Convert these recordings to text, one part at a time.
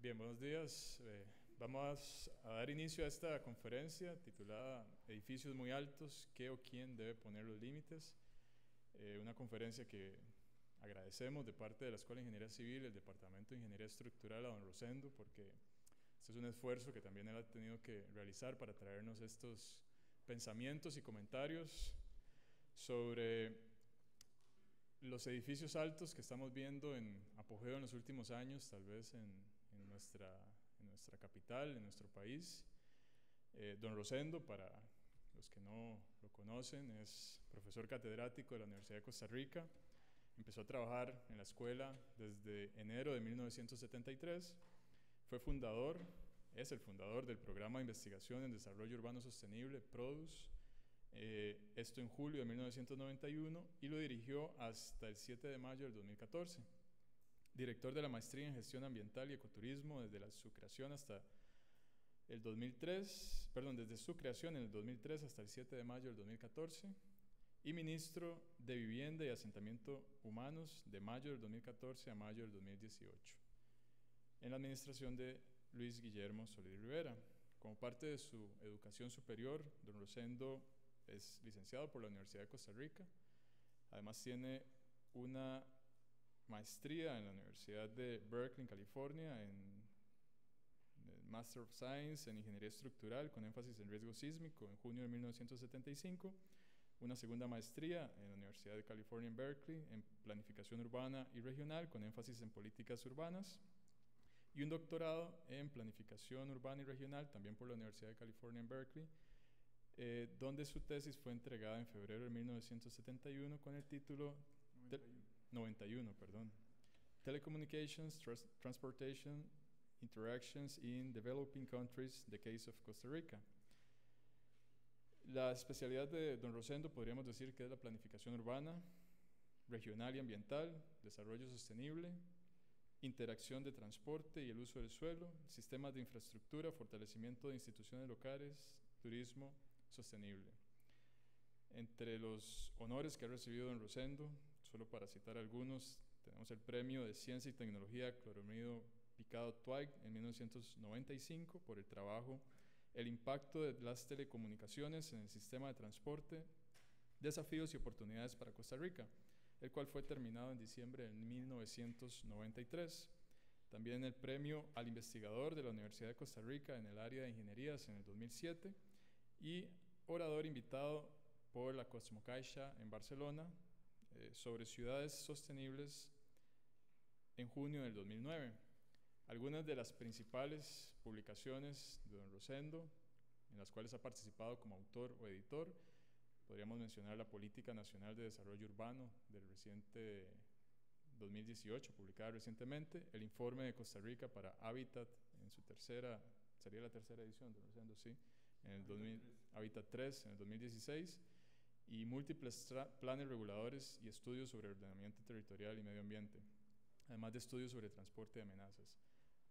Bien, buenos días. Eh, vamos a dar inicio a esta conferencia titulada Edificios muy altos, ¿qué o quién debe poner los límites? Eh, una conferencia que agradecemos de parte de la Escuela de Ingeniería Civil, el Departamento de Ingeniería Estructural a don Rosendo, porque este es un esfuerzo que también él ha tenido que realizar para traernos estos pensamientos y comentarios sobre los edificios altos que estamos viendo en apogeo en los últimos años, tal vez en, en nuestra, capital, en nuestro país. Eh, don Rosendo, para los que no lo conocen, es profesor catedrático de la Universidad de Costa Rica. Empezó a trabajar en la escuela desde enero de 1973. Fue fundador, es el fundador del programa de investigación en desarrollo urbano sostenible, PRODUS, eh, esto en julio de 1991 y lo dirigió hasta el 7 de mayo del 2014. Director de la maestría en gestión ambiental y ecoturismo desde su creación hasta el 2003, perdón, desde su creación en el 2003 hasta el 7 de mayo del 2014 y ministro de Vivienda y Asentamiento Humanos de mayo del 2014 a mayo del 2018 en la administración de Luis Guillermo Solís Rivera. Como parte de su educación superior, don Rosendo es licenciado por la Universidad de Costa Rica. Además tiene una maestría en la Universidad de Berkeley, en California, en Master of Science en Ingeniería Estructural con énfasis en riesgo sísmico en junio de 1975. Una segunda maestría en la Universidad de California en Berkeley en Planificación Urbana y Regional con énfasis en políticas urbanas. Y un doctorado en Planificación Urbana y Regional también por la Universidad de California en Berkeley eh, donde su tesis fue entregada en febrero de 1971 con el título 91, perdón, Telecommunications, Transportation, Interactions in Developing Countries, The Case of Costa Rica. La especialidad de don Rosendo podríamos decir que es la planificación urbana, regional y ambiental, desarrollo sostenible, interacción de transporte y el uso del suelo, sistemas de infraestructura, fortalecimiento de instituciones locales, turismo, sostenible. Entre los honores que ha recibido don Rosendo, solo para citar algunos, tenemos el premio de Ciencia y Tecnología Cloromido Picado Twig en 1995 por el trabajo El impacto de las telecomunicaciones en el sistema de transporte, desafíos y oportunidades para Costa Rica, el cual fue terminado en diciembre de 1993. También el premio al investigador de la Universidad de Costa Rica en el área de ingenierías en el 2007 y orador invitado por la Cosmocaixa en Barcelona eh, sobre ciudades sostenibles en junio del 2009. Algunas de las principales publicaciones de don Rosendo, en las cuales ha participado como autor o editor, podríamos mencionar la Política Nacional de Desarrollo Urbano del reciente 2018, publicada recientemente, el informe de Costa Rica para Habitat en su tercera, sería la tercera edición de Rosendo, sí, en el 2000, Habitat 3 en el 2016 y múltiples planes reguladores y estudios sobre ordenamiento territorial y medio ambiente, además de estudios sobre transporte de amenazas.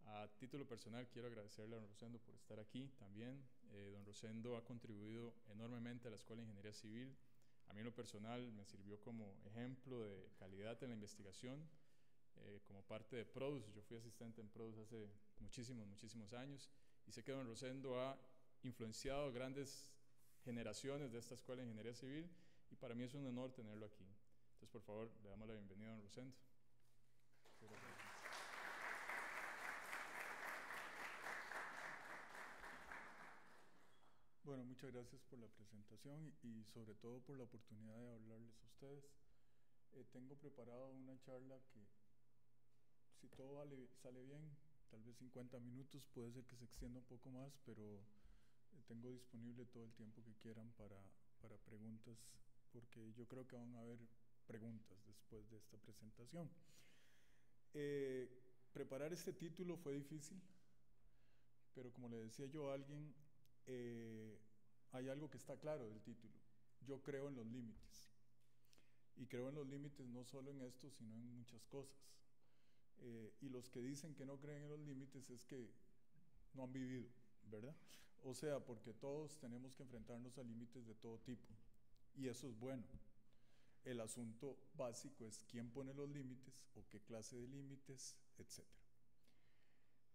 A título personal quiero agradecerle a don Rosendo por estar aquí también. Eh, don Rosendo ha contribuido enormemente a la Escuela de Ingeniería Civil. A mí en lo personal me sirvió como ejemplo de calidad en la investigación. Eh, como parte de PRODUS, yo fui asistente en PRODUS hace muchísimos, muchísimos años y sé que don Rosendo ha influenciado grandes generaciones de esta escuela de ingeniería civil y para mí es un honor tenerlo aquí. Entonces, por favor, le damos la bienvenida a don Rosendo. Bueno, muchas gracias por la presentación y, sobre todo por la oportunidad de hablarles a ustedes. Eh, tengo preparada una charla que, si todo sale bien, tal vez 50 minutos, puede ser que se extienda un poco más, pero tengo disponible todo el tiempo que quieran para, para preguntas, porque yo creo que van a haber preguntas después de esta presentación. Eh, preparar este título fue difícil, pero como le decía yo a alguien, eh, hay algo que está claro del título. Yo creo en los límites. Y creo en los límites no solo en esto, sino en muchas cosas. Eh, y los que dicen que no creen en los límites es que no han vivido. ¿verdad? O sea, porque todos tenemos que enfrentarnos a límites de todo tipo y eso es bueno. El asunto básico es quién pone los límites o qué clase de límites, etc.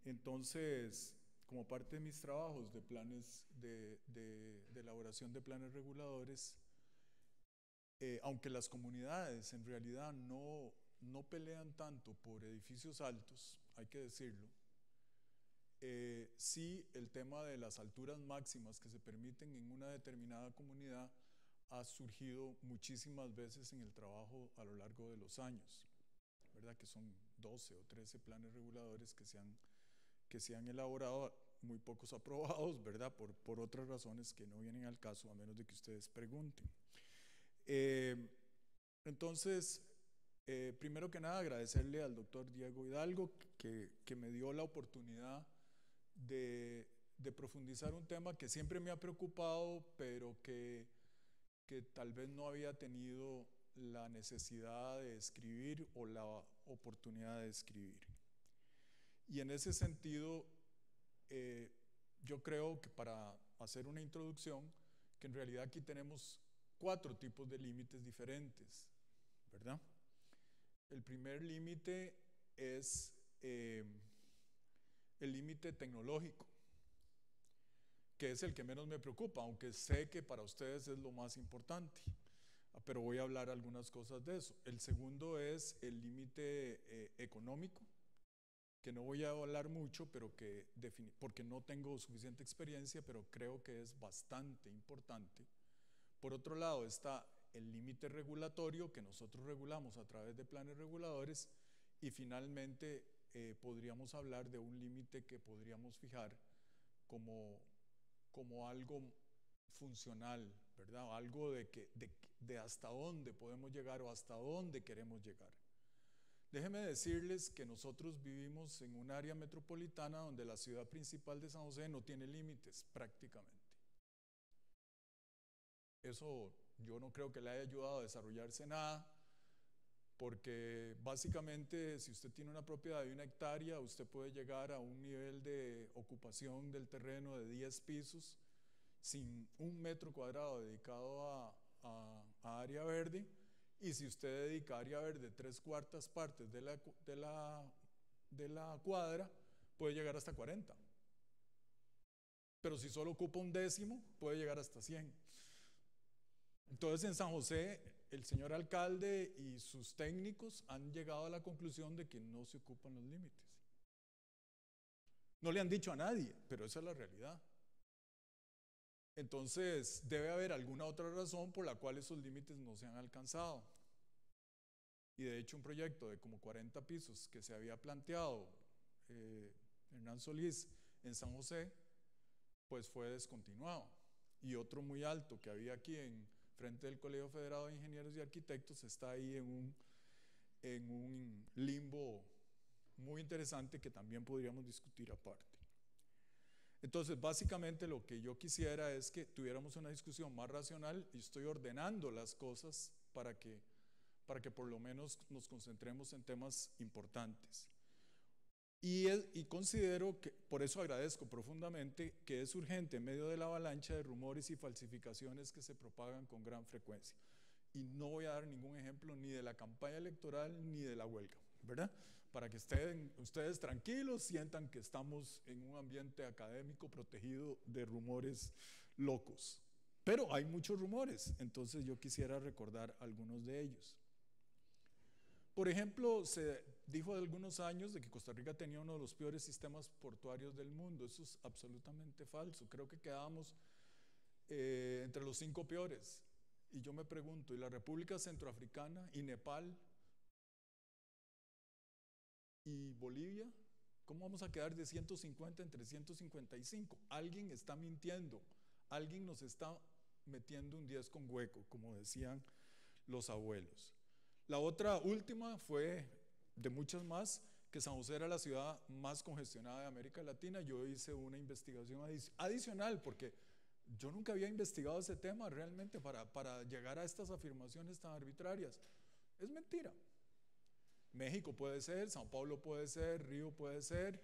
entonces, como parte de mis trabajos de planes de, elaboración de planes reguladores, eh, aunque las comunidades en realidad no, no pelean tanto por edificios altos, hay que decirlo, eh, el tema de las alturas máximas que se permiten en una determinada comunidad ha surgido muchísimas veces en el trabajo a lo largo de los años, ¿verdad? Que son 12 o 13 planes reguladores que se han, que se han elaborado, muy pocos aprobados, ¿verdad? Por, por otras razones que no vienen al caso, a menos de que ustedes pregunten. Eh, entonces, eh, primero que nada, agradecerle al doctor Diego Hidalgo que, que me dio la oportunidad de, profundizar un tema que siempre me ha preocupado, pero que, que tal vez no había tenido la necesidad de escribir o la oportunidad de escribir. Y en ese sentido, eh, yo creo que para hacer una introducción, que en realidad aquí tenemos cuatro tipos de límites diferentes, ¿verdad? El primer límite es eh, el límite tecnológico, que es el que menos me preocupa, aunque sé que para ustedes es lo más importante, ah, pero voy a hablar algunas cosas de eso. El segundo es el límite eh, económico, que no voy a hablar mucho, pero que porque no tengo suficiente experiencia, pero creo que es bastante importante. Por otro lado está el límite regulatorio que nosotros regulamos a través de planes reguladores y finalmente eh, podríamos hablar de un límite que podríamos fijar como, como algo funcional, ¿verdad? Algo de, que, de, de hasta dónde podemos llegar o hasta dónde queremos llegar. Déjenme decirles que nosotros vivimos en un área metropolitana donde la ciudad principal de San José no tiene límites prácticamente. Eso yo no creo que le haya ayudado a desarrollarse nada, porque básicamente si usted tiene una propiedad de una hectárea, usted puede llegar a un nivel de ocupación del terreno de 10 pisos sin un metro cuadrado dedicado a, área verde, y si usted dedica área verde tres cuartas partes de la, de la, de la cuadra, puede llegar hasta 40. Pero si solo ocupa un décimo, puede llegar hasta 100. Entonces en San José el señor alcalde y sus técnicos han llegado a la conclusión de que no se ocupan los límites. No le han dicho a nadie, pero esa es la realidad. Entonces debe haber alguna otra razón por la cual esos límites no se han alcanzado. Y de hecho un proyecto de como 40 pisos que se había planteado eh, Hernán Solís en San José, pues fue descontinuado. Y otro muy alto que había aquí en frente del Colegio Federado de Ingenieros y Arquitectos está ahí en un, en un limbo muy interesante que también podríamos discutir aparte. Entonces, básicamente lo que yo quisiera es que tuviéramos una discusión más racional y estoy ordenando las cosas para que, para que por lo menos nos concentremos en temas importantes. Y, considero que, por eso agradezco profundamente que es urgente en medio de la avalancha de rumores y falsificaciones que se propagan con gran frecuencia. Y no voy a dar ningún ejemplo ni de la campaña electoral ni de la huelga, ¿verdad? Para que estén ustedes tranquilos, sientan que estamos en un ambiente académico protegido de rumores locos. Pero hay muchos rumores, entonces yo quisiera recordar algunos de ellos. Por ejemplo, se dijo algunos años de que Costa Rica tenía uno de los peores sistemas portuarios del mundo. Eso es absolutamente falso. Creo que quedamos eh, entre los cinco peores. Y yo me pregunto, ¿y la República Centroafricana y Nepal y Bolivia? ¿Cómo vamos a quedar de 150 en 355? Alguien está mintiendo. Alguien nos está metiendo un 10 con hueco, como decían los abuelos. La otra última fue de muchas más, que San José era la ciudad más congestionada de América Latina. Yo hice una investigación adicional porque yo nunca había investigado ese tema realmente para, para llegar a estas afirmaciones tan arbitrarias. Es mentira. México puede ser, San Paulo puede ser, Río puede ser.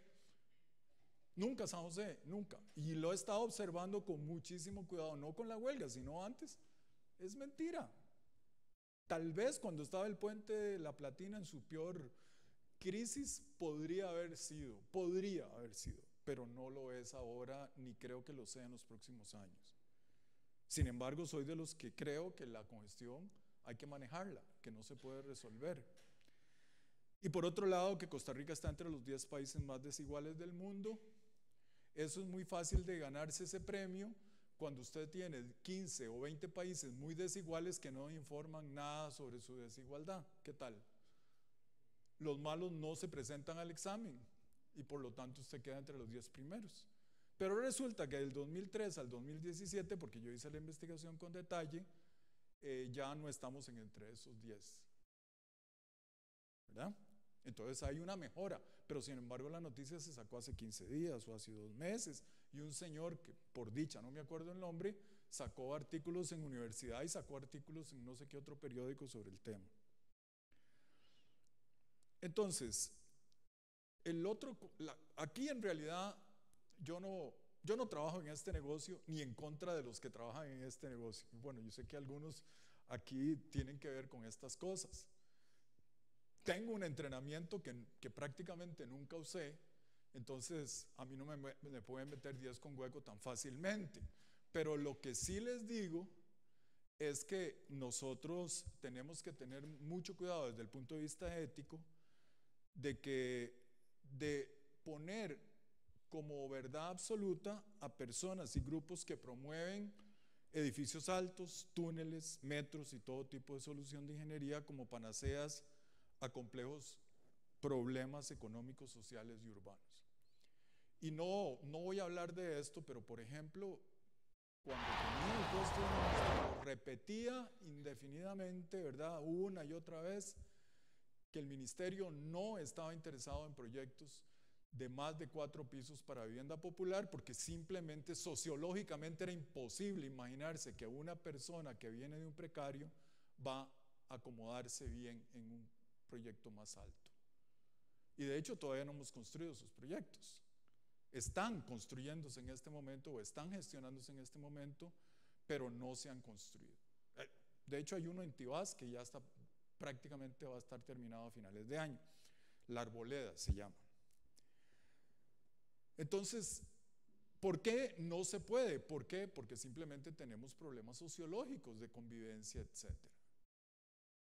Nunca San José, nunca. Y lo he estado observando con muchísimo cuidado, no con la huelga, sino antes. Es mentira. Tal vez cuando estaba el puente de La Platina en su peor crisis podría haber sido, podría haber sido, pero no lo es ahora ni creo que lo sea en los próximos años. Sin embargo, soy de los que creo que la congestión hay que manejarla, que no se puede resolver. Y por otro lado, que Costa Rica está entre los 10 países más desiguales del mundo. Eso es muy fácil de ganarse ese premio cuando usted tiene 15 o 20 países muy desiguales que no informan nada sobre su desigualdad. ¿Qué tal? Los malos no se presentan al examen y por lo tanto usted queda entre los 10 primeros. Pero resulta que del 2003 al 2017, porque yo hice la investigación con detalle, eh, ya no estamos en entre esos 10. ¿Verdad? Entonces hay una mejora, pero sin embargo la noticia se sacó hace 15 días o hace dos meses y un señor que por dicha, no me acuerdo el nombre, sacó artículos en universidad y sacó artículos en no sé qué otro periódico sobre el tema. Entonces, el otro, aquí en realidad yo no, yo no trabajo en este negocio ni en contra de los que trabajan en este negocio. Bueno, yo sé que algunos aquí tienen que ver con estas cosas tengo un entrenamiento que, que prácticamente nunca usé, entonces a mí no me, pueden meter 10 con hueco tan fácilmente. Pero lo que sí les digo es que nosotros tenemos que tener mucho cuidado desde el punto de vista ético de que de poner como verdad absoluta a personas y grupos que promueven edificios altos, túneles, metros y todo tipo de solución de ingeniería como panaceas a complejos problemas económicos, sociales y urbanos. Y no, no voy a hablar de esto, pero por ejemplo, cuando tenía el puesto de repetía indefinidamente, ¿verdad? Una y otra vez, que el ministerio no estaba interesado en proyectos de más de cuatro pisos para vivienda popular, porque simplemente sociológicamente era imposible imaginarse que una persona que viene de un precario va a acomodarse bien en un proyecto más alto. Y de hecho todavía no hemos construido sus proyectos. Están construyéndose en este momento o están gestionándose en este momento, pero no se han construido. Eh, de hecho hay uno en Tibás que ya está prácticamente va a estar terminado a finales de año. La arboleda se llama. Entonces, ¿por qué no se puede? ¿Por qué? Porque simplemente tenemos problemas sociológicos de convivencia, etcétera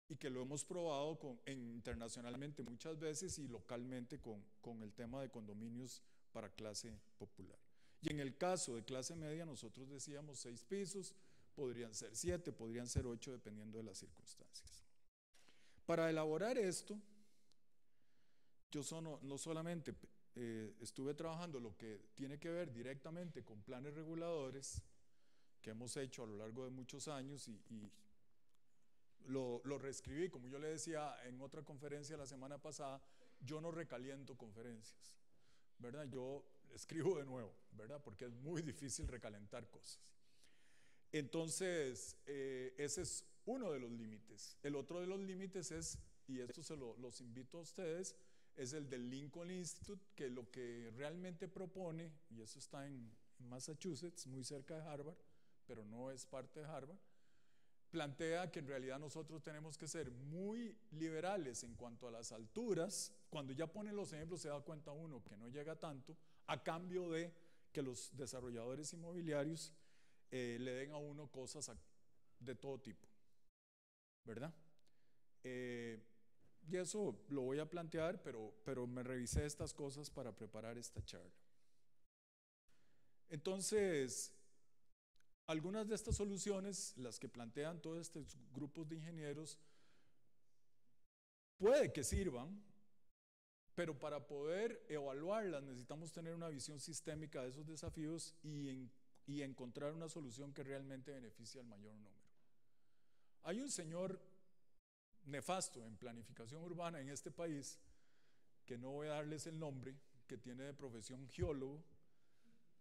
y que lo hemos probado con, internacionalmente muchas veces y localmente con, con el tema de condominios para clase popular. Y en el caso de clase media, nosotros decíamos seis pisos, podrían ser siete, podrían ser ocho, dependiendo de las circunstancias. Para elaborar esto, yo sono, no solamente eh, estuve trabajando lo que tiene que ver directamente con planes reguladores que hemos hecho a lo largo de muchos años y, y lo, reescribí, como yo le decía en otra conferencia la semana pasada, yo no recaliento conferencias, ¿verdad? Yo escribo de nuevo, ¿verdad? Porque es muy difícil recalentar cosas. Entonces, eh, ese es uno de los límites. El otro de los límites es, y esto se lo, los invito a ustedes, es el del Lincoln Institute, que lo que realmente propone, y eso está en Massachusetts, muy cerca de Harvard, pero no es parte de Harvard, plantea que en realidad nosotros tenemos que ser muy liberales en cuanto a las alturas. Cuando ya pone los ejemplos se da cuenta uno que no llega tanto, a cambio de que los desarrolladores inmobiliarios eh, le den a uno cosas de todo tipo, ¿verdad? Eh, y eso lo voy a plantear, pero, pero me revisé estas cosas para preparar esta charla. Entonces, algunas de estas soluciones, las que plantean todos estos grupos de ingenieros, puede que sirvan, pero para poder evaluarlas necesitamos tener una visión sistémica de esos desafíos y, y encontrar una solución que realmente beneficie al mayor número. Hay un señor nefasto en planificación urbana en este país, que no voy a darles el nombre, que tiene de profesión geólogo,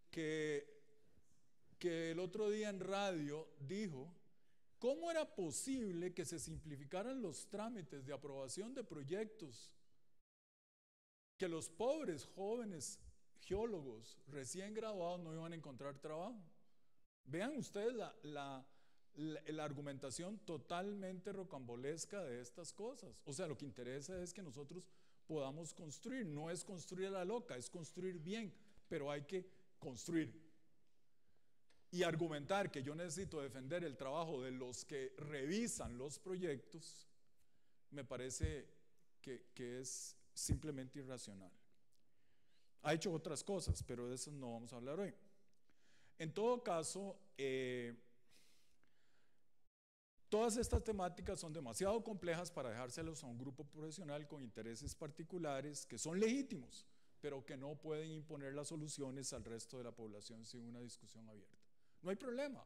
que que el otro día en radio dijo cómo era posible que se simplificaran los trámites de aprobación de proyectos, que los pobres jóvenes geólogos recién graduados no iban a encontrar trabajo. Vean ustedes la, la, la, argumentación totalmente rocambolesca de estas cosas. O sea, lo que interesa es que nosotros podamos construir. No es construir a la loca, es construir bien, pero hay que construir. Y argumentar que yo necesito defender el trabajo de los que revisan los proyectos, me parece que, es simplemente irracional. Ha hecho otras cosas, pero de eso no vamos a hablar hoy. En todo caso, eh, Todas estas temáticas son demasiado complejas para dejárselos a un grupo profesional con intereses particulares que son legítimos, pero que no pueden imponer las soluciones al resto de la población sin una discusión abierta. No hay problema,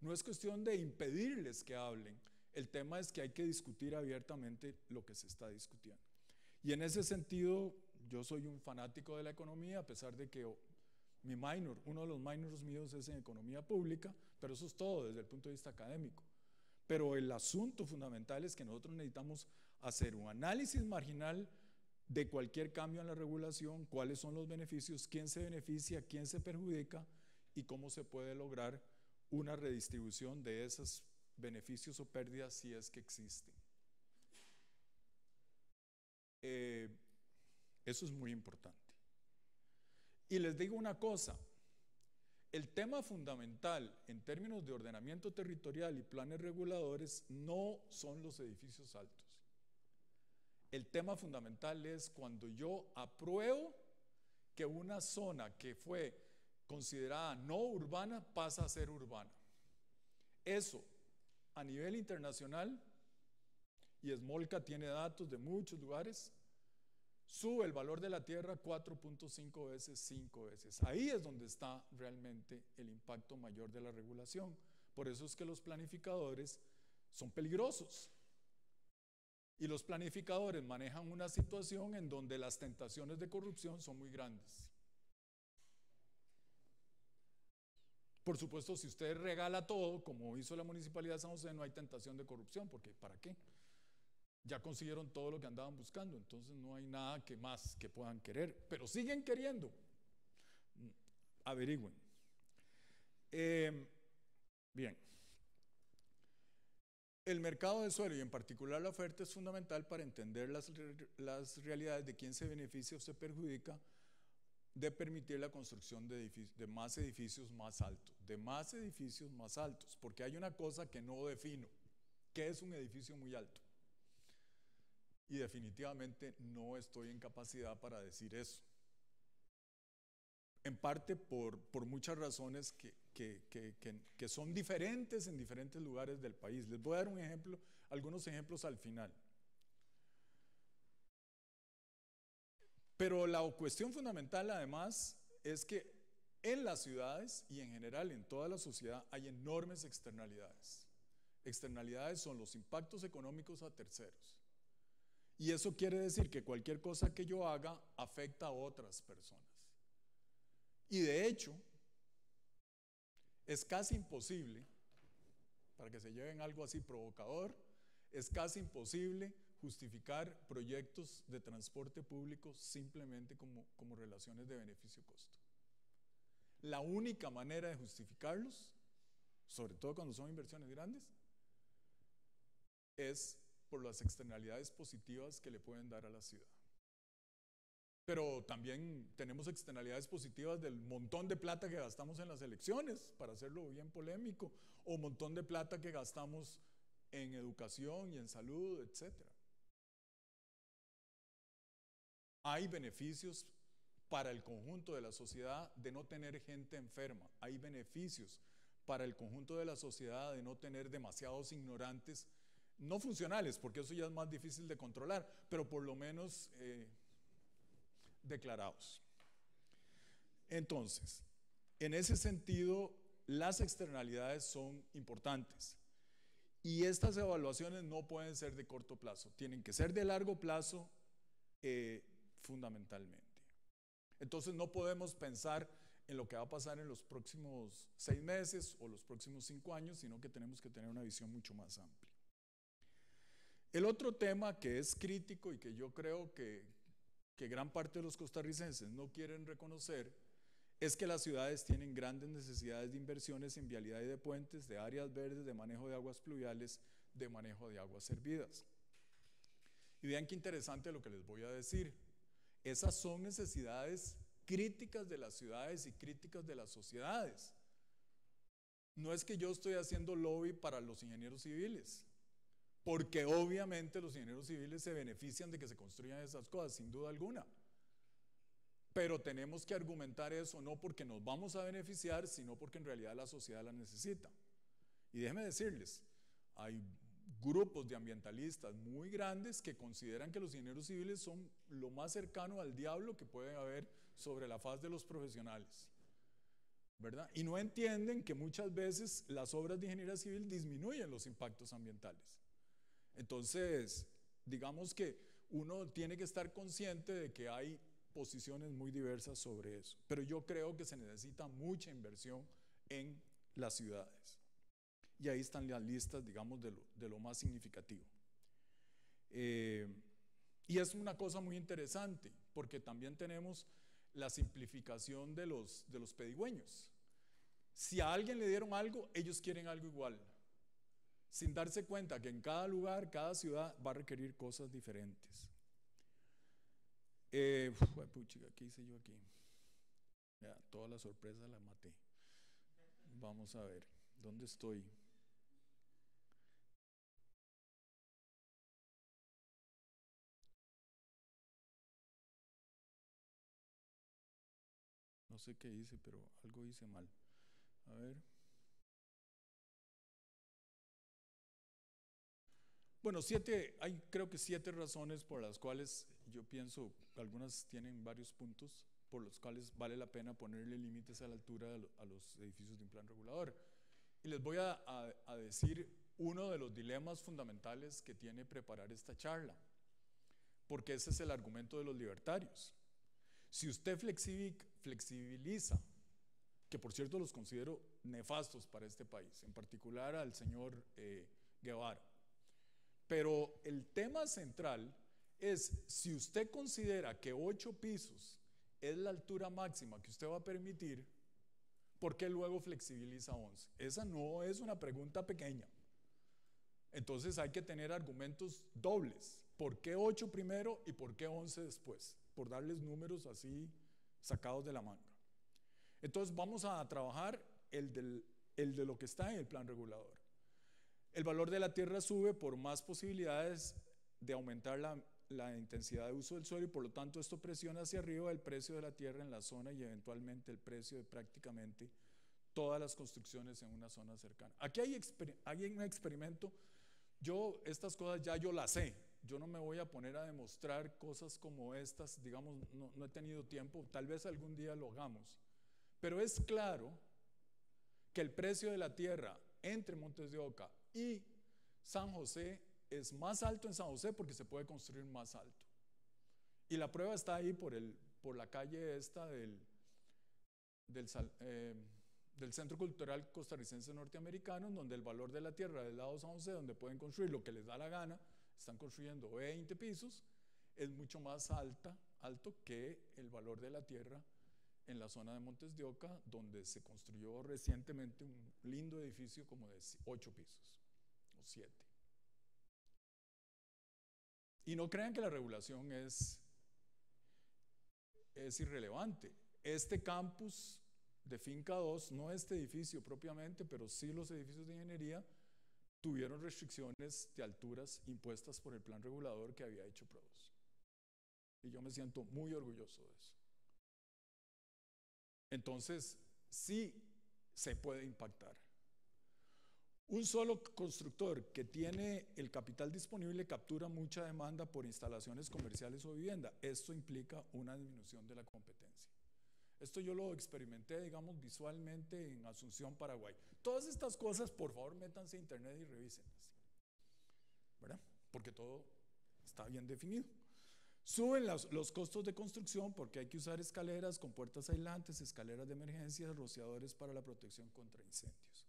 no es cuestión de impedirles que hablen, el tema es que hay que discutir abiertamente lo que se está discutiendo. Y en ese sentido, yo soy un fanático de la economía, a pesar de que mi minor, uno de los minors míos es en economía pública, pero eso es todo desde el punto de vista académico. Pero el asunto fundamental es que nosotros necesitamos hacer un análisis marginal de cualquier cambio en la regulación, cuáles son los beneficios, quién se beneficia, quién se perjudica y cómo se puede lograr una redistribución de esos beneficios o pérdidas si es que existen. Eh, eso es muy importante. Y les digo una cosa, el tema fundamental en términos de ordenamiento territorial y planes reguladores no son los edificios altos. El tema fundamental es cuando yo apruebo que una zona que fue considerada no urbana pasa a ser urbana. Eso a nivel internacional, y Smolka tiene datos de muchos lugares, sube el valor de la tierra 4.5 veces, 5 veces. Ahí es donde está realmente el impacto mayor de la regulación. Por eso es que los planificadores son peligrosos. Y los planificadores manejan una situación en donde las tentaciones de corrupción son muy grandes. Por supuesto, si usted regala todo, como hizo la Municipalidad de San José, no hay tentación de corrupción, porque ¿para qué? ya consiguieron todo lo que andaban buscando, entonces no hay nada que más que puedan querer, pero siguen queriendo. Averigüen. Em, bien. El mercado de suelo y en particular la oferta es fundamental para entender las, realidades de quién se beneficia o se perjudica de permitir la construcción de más edificios más altos, de más edificios más altos, porque hay una cosa que no defino, que es un edificio muy alto. Y definitivamente no estoy en capacidad para decir eso. En parte por, por muchas razones que, que, que, que, son diferentes en diferentes lugares del país. Les voy a dar un ejemplo, algunos ejemplos al final. Pero la cuestión fundamental además es que en las ciudades y en general en toda la sociedad hay enormes externalidades. Externalidades son los impactos económicos a terceros. Y eso quiere decir que cualquier cosa que yo haga afecta a otras personas. Y de hecho, es casi imposible, para que se lleven algo así provocador, es casi imposible justificar proyectos de transporte público simplemente como, como relaciones de beneficio-costo. La única manera de justificarlos, sobre todo cuando son inversiones grandes, es por las externalidades positivas que le pueden dar a la ciudad. Pero también tenemos externalidades positivas del montón de plata que gastamos en las elecciones, para hacerlo bien polémico, o montón de plata que gastamos en educación y en salud, etc. Hay beneficios para el conjunto de la sociedad de no tener gente enferma. Hay beneficios para el conjunto de la sociedad de no tener demasiados ignorantes no funcionales, porque eso ya es más difícil de controlar, pero por lo menos eh, declarados. Entonces, en ese sentido, las externalidades son importantes. Y estas evaluaciones no pueden ser de corto plazo, tienen que ser de largo plazo eh, fundamentalmente. Entonces no podemos pensar en lo que va a pasar en los próximos seis meses o los próximos cinco años, sino que tenemos que tener una visión mucho más amplia. El otro tema que es crítico y que yo creo que, gran parte de los costarricenses no quieren reconocer es que las ciudades tienen grandes necesidades de inversiones en vialidad y de puentes, de áreas verdes, de manejo de aguas pluviales, de manejo de aguas servidas. Y vean qué interesante lo que les voy a decir. Esas son necesidades críticas de las ciudades y críticas de las sociedades. No es que yo estoy haciendo lobby para los ingenieros civiles, porque obviamente los ingenieros civiles se benefician de que se construyan esas cosas, sin duda alguna. Pero tenemos que argumentar eso no porque nos vamos a beneficiar, sino porque en realidad la sociedad la necesita. Y déjenme decirles, hay grupos de ambientalistas muy grandes que consideran que los ingenieros civiles son lo más cercano al diablo que puede haber sobre la faz de los profesionales. ¿verdad? Y no entienden que muchas veces las obras de ingeniería civil disminuyen los impactos ambientales. Entonces, digamos que uno tiene que estar consciente de que hay posiciones muy diversas sobre eso, pero yo creo que se necesita mucha inversión en las ciudades. Y ahí están las listas, digamos, de lo, más significativo. Eh, y es una cosa muy interesante, porque también tenemos la simplificación de los, de los pedigüeños. Si a alguien le dieron algo, ellos quieren algo igual, sin darse cuenta que en cada lugar, cada ciudad va a requerir cosas diferentes. Eh, ¿qué hice yo aquí? Ya, toda la sorpresa la maté. Vamos a ver, ¿dónde estoy? No sé qué hice, pero algo hice mal. A ver. Bueno, siete, hay creo que siete razones por las cuales yo pienso, algunas tienen varios puntos por los cuales vale la pena ponerle límites a la altura a los edificios de un plan regulador. Y les voy a, a decir uno de los dilemas fundamentales que tiene preparar esta charla, porque ese es el argumento de los libertarios. Si usted flexibiliza, que por cierto los considero nefastos para este país, en particular al señor eh, Guevara, pero el tema central es si usted considera que ocho pisos es la altura máxima que usted va a permitir, ¿por qué luego flexibiliza 11? Esa no es una pregunta pequeña. Entonces hay que tener argumentos dobles. ¿Por qué 8 primero y por qué 11 después? por darles números así sacados de la manga. Entonces vamos a trabajar el, el de lo que está en el plan regulador. El valor de la tierra sube por más posibilidades de aumentar la, la, intensidad de uso del suelo y por lo tanto esto presiona hacia arriba el precio de la tierra en la zona y eventualmente el precio de prácticamente todas las construcciones en una zona cercana. Aquí hay, hay un experimento, yo estas cosas ya yo las sé, yo no me voy a poner a demostrar cosas como estas, digamos, no, he tenido tiempo, tal vez algún día lo hagamos, pero es claro que el precio de la tierra entre Montes de Oca y San José es más alto en San José porque se puede construir más alto. Y la prueba está ahí por, el, por la calle esta del, del, eh, del Centro Cultural Costarricense Norteamericano, donde el valor de la tierra del lado de San José, donde pueden construir lo que les da la gana, están construyendo 20 pisos, es mucho más alta, alto que el valor de la tierra en la zona de Montes de Oca, donde se construyó recientemente un lindo edificio como de 8 pisos o 7. Y no crean que la regulación es, es irrelevante. Este campus de Finca 2, no este edificio propiamente, pero sí los edificios de ingeniería, tuvieron restricciones de alturas impuestas por el plan regulador que había hecho PRODUS. Y yo me siento muy orgulloso de eso. Entonces, sí se puede impactar. Un solo constructor que tiene el capital disponible captura mucha demanda por instalaciones comerciales o vivienda. Esto implica una disminución de la competencia. Esto yo lo experimenté, digamos, visualmente en Asunción, Paraguay. Todas estas cosas, por favor, métanse a internet y revísenlas. ¿Verdad? Porque todo está bien definido. Suben los, costos de construcción porque hay que usar escaleras con puertas aislantes, escaleras de emergencia, rociadores para la protección contra incendios.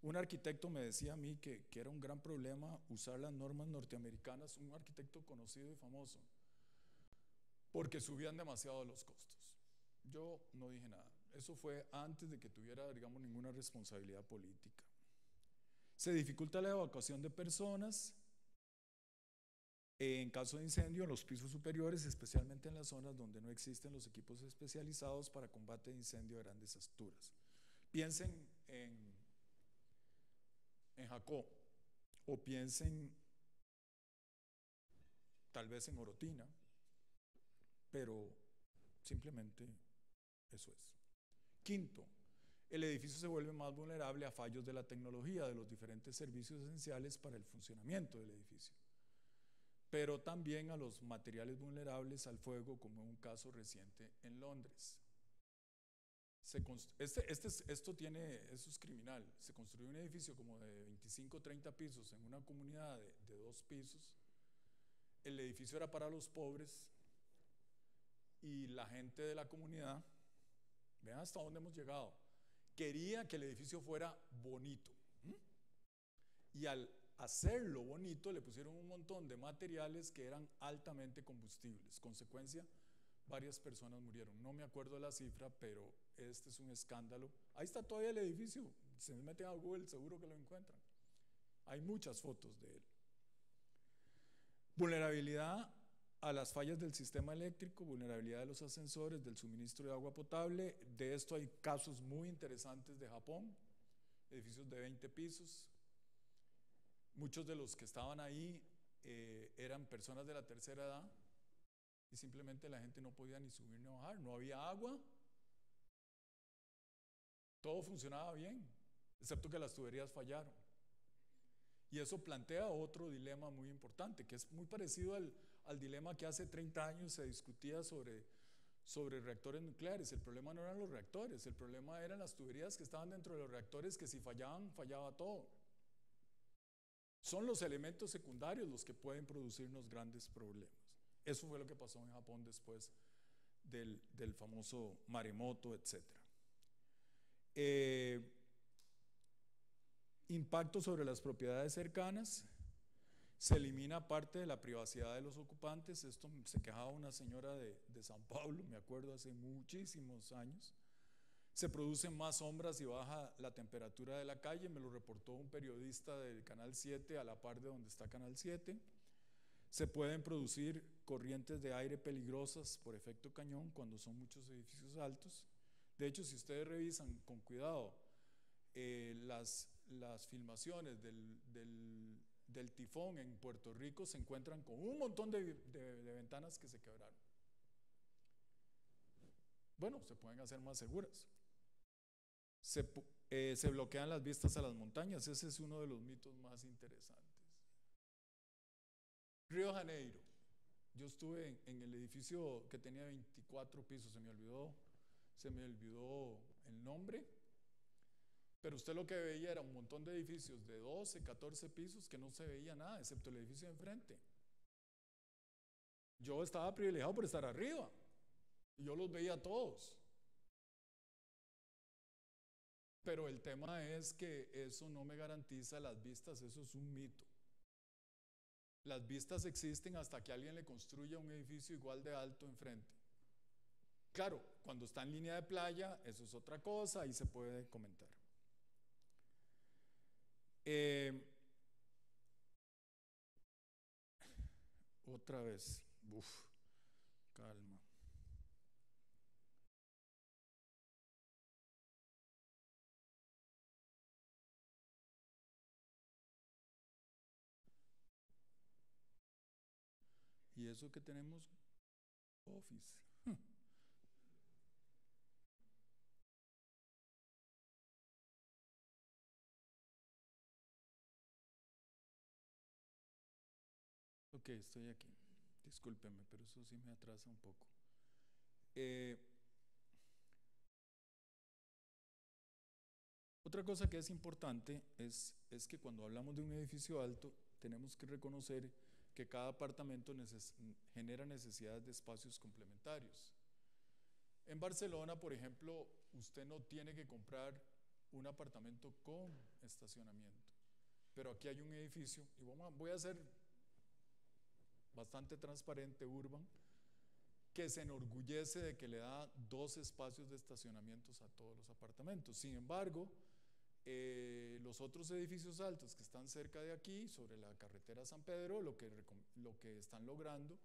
Un arquitecto me decía a mí que, que era un gran problema usar las normas norteamericanas, un arquitecto conocido y famoso, porque subían demasiado los costos. Yo no dije nada. Eso fue antes de que tuviera, digamos, ninguna responsabilidad política. Se dificulta la evacuación de personas En caso de incendio, en los pisos superiores, especialmente en las zonas donde no existen los equipos especializados para combate de incendio a grandes alturas. Piensen en, en Jacó o piensen tal vez en Orotina, pero simplemente eso es. Quinto, el edificio se vuelve más vulnerable a fallos de la tecnología, de los diferentes servicios esenciales para el funcionamiento del edificio, pero también a los materiales vulnerables al fuego, como en un caso reciente en Londres. Este, este, esto tiene, es criminal. Se construyó un edificio como de 25 o 30 pisos en una comunidad de dos pisos. El edificio era para los pobres y la gente de la comunidad, vean hasta dónde hemos llegado, quería que el edificio fuera bonito. Y al hacerlo bonito le pusieron un montón de materiales que eran altamente combustibles. Consecuencia, varias personas murieron. No me acuerdo la cifra, pero este es un escándalo. Ahí está todavía el edificio. Se meten a Google, seguro que lo encuentran. Hay muchas fotos de él. Vulnerabilidad a las fallas del sistema eléctrico, vulnerabilidad de los ascensores, del suministro de agua potable. De esto hay casos muy interesantes de Japón, edificios de 20 pisos. Muchos de los que estaban ahí eh, eran personas de la tercera edad y simplemente la gente no podía ni subir ni bajar, no había agua. Todo funcionaba bien, excepto que las tuberías fallaron. Y eso plantea otro dilema muy importante, que es muy parecido al, al dilema que hace 30 años se discutía sobre, sobre reactores nucleares. El problema no eran los reactores, el problema eran las tuberías que estaban dentro de los reactores que si fallaban, fallaba todo. Son los elementos secundarios los que pueden producirnos grandes problemas. Eso fue lo que pasó en Japón después del, del famoso maremoto, etc. Eh, impacto sobre las propiedades cercanas. Se elimina parte de la privacidad de los ocupantes. Esto se quejaba una señora de, de San Pablo, me acuerdo, hace muchísimos años. Se producen más sombras y baja la temperatura de la calle. Me lo reportó un periodista del Canal 7 a la par de donde está Canal 7. Se pueden producir corrientes de aire peligrosas por efecto cañón cuando son muchos edificios altos. De hecho, si ustedes revisan con cuidado eh, las, las filmaciones del, del, del tifón en Puerto Rico se encuentran con un montón de, ventanas que se quebraron. Bueno, se pueden hacer más seguras. Se, eh, se, bloquean las vistas a las montañas. Ese es uno de los mitos más interesantes. Río Janeiro. Yo estuve en, en, el edificio que tenía 24 pisos. Se me olvidó, se me olvidó el nombre. Pero usted lo que veía era un montón de edificios de 12, 14 pisos que no se veía nada, excepto el edificio de enfrente. Yo estaba privilegiado por estar arriba y yo los veía todos. Pero el tema es que eso no me garantiza las vistas, eso es un mito. Las vistas existen hasta que alguien le construya un edificio igual de alto enfrente. Claro, cuando está en línea de playa, eso es otra cosa, ahí se puede comentar. Eh, otra vez, uf, calma. Y eso que tenemos Office. Estoy aquí. Discúlpeme, pero eso sí me atrasa un poco. Eh, otra cosa que es importante es, es, que cuando hablamos de un edificio alto, tenemos que reconocer que cada apartamento genera necesidades de espacios complementarios. En Barcelona, por ejemplo, usted no tiene que comprar un apartamento con estacionamiento, pero aquí hay un edificio, y voy a hacer bastante transparente, Urban, que se enorgullece de que le da dos espacios de estacionamientos a todos los apartamentos. Sin embargo, eh, los otros edificios altos que están cerca de aquí, sobre la carretera San Pedro, lo que, lo que están logrando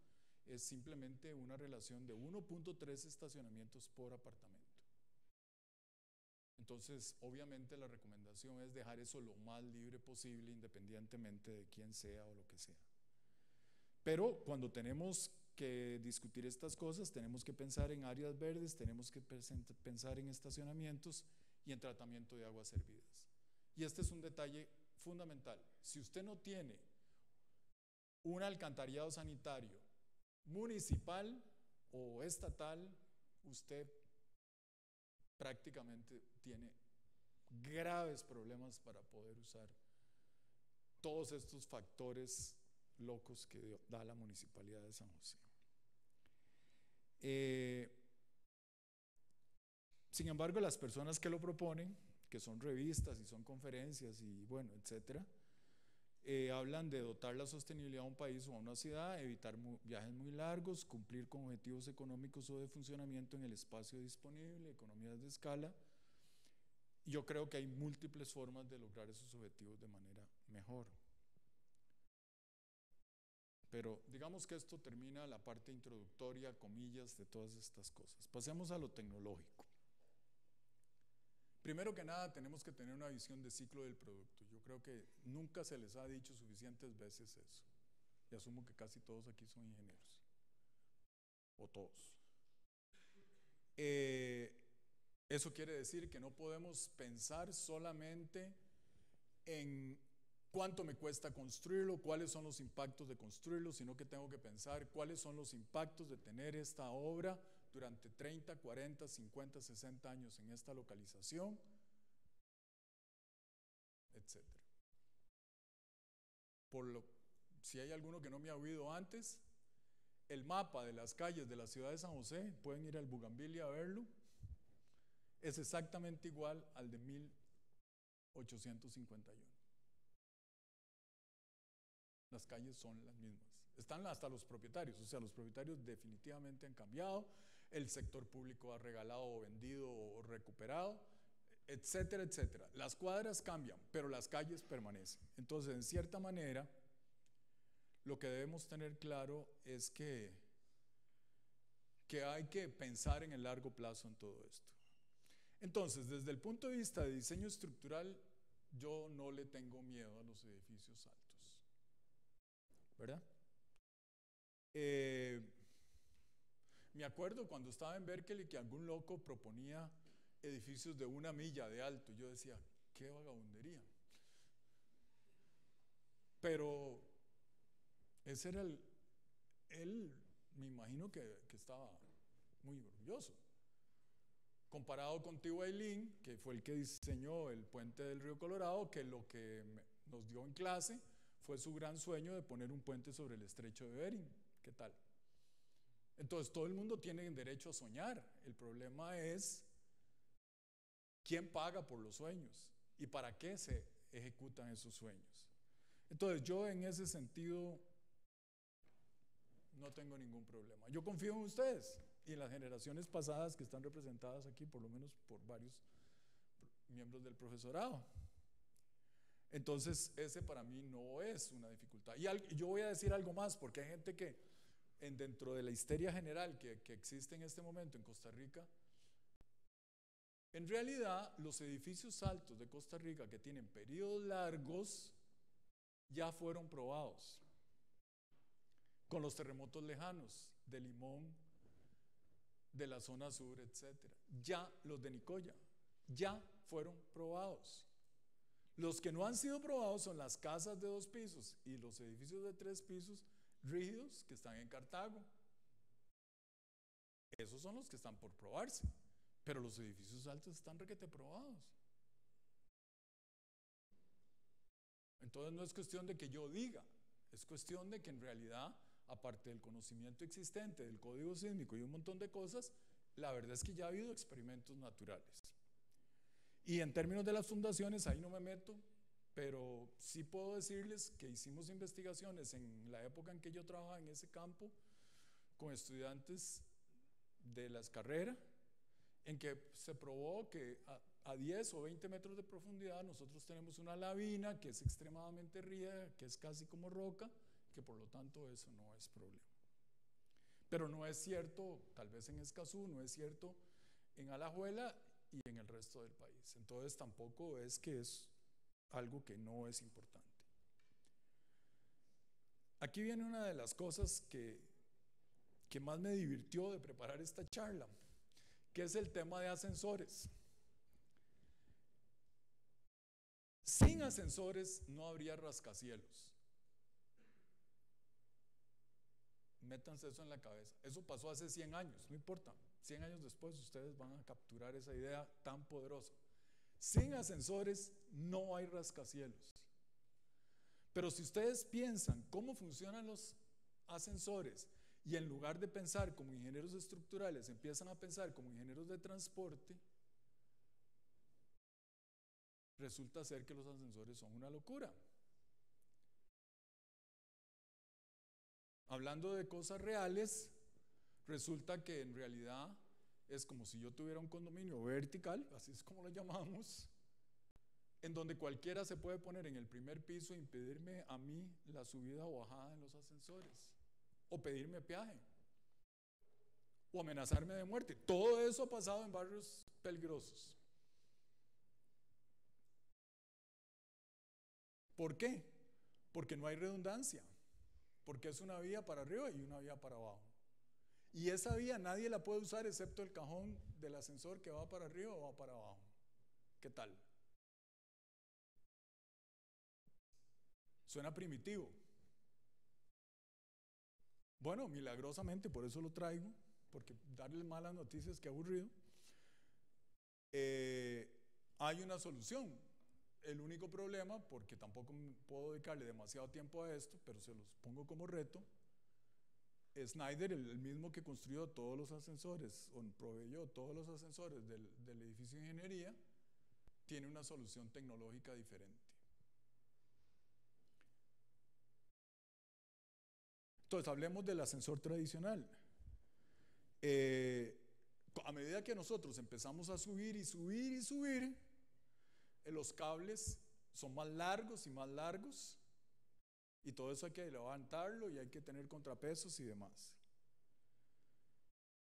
es simplemente una relación de 1.3 estacionamientos por apartamento. Entonces, obviamente la recomendación es dejar eso lo más libre posible, independientemente de quién sea o lo que sea. Pero cuando tenemos que discutir estas cosas, tenemos que pensar en áreas verdes, tenemos que pensar en estacionamientos y en tratamiento de aguas servidas. Y este es un detalle fundamental. Si usted no tiene un alcantarillado sanitario municipal o estatal, usted prácticamente tiene graves problemas para poder usar todos estos factores locos que da la municipalidad de San José. Eh, sin embargo, las personas que lo proponen, que son revistas y son conferencias y bueno, etcétera, eh, hablan de dotar la sostenibilidad a un país o a una ciudad, evitar viajes muy largos, cumplir con objetivos económicos o de funcionamiento en el espacio disponible, economías de escala. Yo creo que hay múltiples formas de lograr esos objetivos de manera mejor. Pero digamos que esto termina la parte introductoria, comillas, de todas estas cosas. Pasemos a lo tecnológico. Primero que nada, tenemos que tener una visión de ciclo del producto. Yo creo que nunca se les ha dicho suficientes veces eso. Y asumo que casi todos aquí son ingenieros. O todos. Eh, eso quiere decir que no podemos pensar solamente en cuánto me cuesta construirlo, cuáles son los impactos de construirlo, sino que tengo que pensar cuáles son los impactos de tener esta obra durante 30, 40, 50, 60 años en esta localización, etc. Por lo, si hay alguno que no me ha oído antes, el mapa de las calles de la ciudad de San José, pueden ir al Bugambilia a verlo, es exactamente igual al de 1851 las calles son las mismas. Están hasta los propietarios, o sea, los propietarios definitivamente han cambiado, el sector público ha regalado o vendido o recuperado, etcétera, etcétera. Las cuadras cambian, pero las calles permanecen. Entonces, en cierta manera, lo que debemos tener claro es que, que hay que pensar en el largo plazo en todo esto. Entonces, desde el punto de vista de diseño estructural, yo no le tengo miedo a los edificios altos. ¿Verdad? Eh, me acuerdo cuando estaba en Berkeley que algún loco proponía edificios de una milla de alto. Yo decía, qué vagabundería. Pero ese era el, él, me imagino que, estaba muy orgulloso. Comparado con T. Lin, que fue el que diseñó el puente del río Colorado, que lo que nos dio en clase fue su gran sueño de poner un puente sobre el estrecho de Bering. ¿Qué tal? Entonces todo el mundo tiene derecho a soñar. El problema es quién paga por los sueños y para qué se ejecutan esos sueños. Entonces yo en ese sentido no tengo ningún problema. Yo confío en ustedes y en las generaciones pasadas que están representadas aquí, por lo menos por varios miembros del profesorado. Entonces, ese para mí no es una dificultad. Y yo voy a decir algo más, porque hay gente que en, dentro de la histeria general que, que existe en este momento en Costa Rica, en realidad los edificios altos de Costa Rica que tienen periodos largos ya fueron probados con los terremotos lejanos de Limón, de la zona sur, etc. Ya los de Nicoya, ya fueron probados. Los que no han sido probados son las casas de dos pisos y los edificios de tres pisos rígidos que están en Cartago. Esos son los que están por probarse, pero los edificios altos están requete probados. Entonces no es cuestión de que yo diga, es cuestión de que en realidad, aparte del conocimiento existente del código sísmico y un montón de cosas, la verdad es que ya ha habido experimentos naturales. Y en términos de las fundaciones, ahí no me meto, pero sí puedo decirles que hicimos investigaciones en la época en que yo trabajaba en ese campo con estudiantes de las carreras en que se probó que a, a 10 o 20 metros de profundidad nosotros tenemos una lavina que es extremadamente rígida, que es casi como roca, que por lo tanto eso no es problema. Pero no es cierto, tal vez en Escazú, no es cierto en Alajuela y en el resto del país. Entonces tampoco es que es algo que no es importante. Aquí viene una de las cosas que, que más me divirtió de preparar esta charla, que es el tema de ascensores. Sin ascensores no habría rascacielos. Métanse eso en la cabeza. Eso pasó hace 100 años, no importa. 100 años después ustedes van a capturar esa idea tan poderosa. Sin ascensores no hay rascacielos. Pero si ustedes piensan cómo funcionan los ascensores y en lugar de pensar como ingenieros estructurales empiezan a pensar como ingenieros de transporte, resulta ser que los ascensores son una locura. Hablando de cosas reales, resulta que en realidad es como si yo tuviera un condominio vertical, así es como lo llamamos, en donde cualquiera se puede poner en el primer piso e impedirme a mí la subida o bajada en los ascensores, o pedirme peaje, o amenazarme de muerte. Todo eso ha pasado en barrios peligrosos. ¿Por qué? Porque no hay redundancia, porque es una vía para arriba y una vía para abajo. Y esa vía nadie la puede usar excepto el cajón del ascensor que va para arriba o va para abajo. ¿Qué tal? Suena primitivo. Bueno, milagrosamente, por eso lo traigo, porque darle malas noticias, que aburrido. Eh, hay una solución. El único problema, porque tampoco puedo dedicarle demasiado tiempo a esto, pero se los pongo como reto, Snyder, el, mismo que construyó todos los ascensores, o proveyó todos los ascensores del, edificio de ingeniería, tiene una solución tecnológica diferente. Entonces, hablemos del ascensor tradicional. Eh, a medida que nosotros empezamos a subir y subir y subir, eh, los cables son más largos y más largos y todo eso hay que levantarlo y hay que tener contrapesos y demás.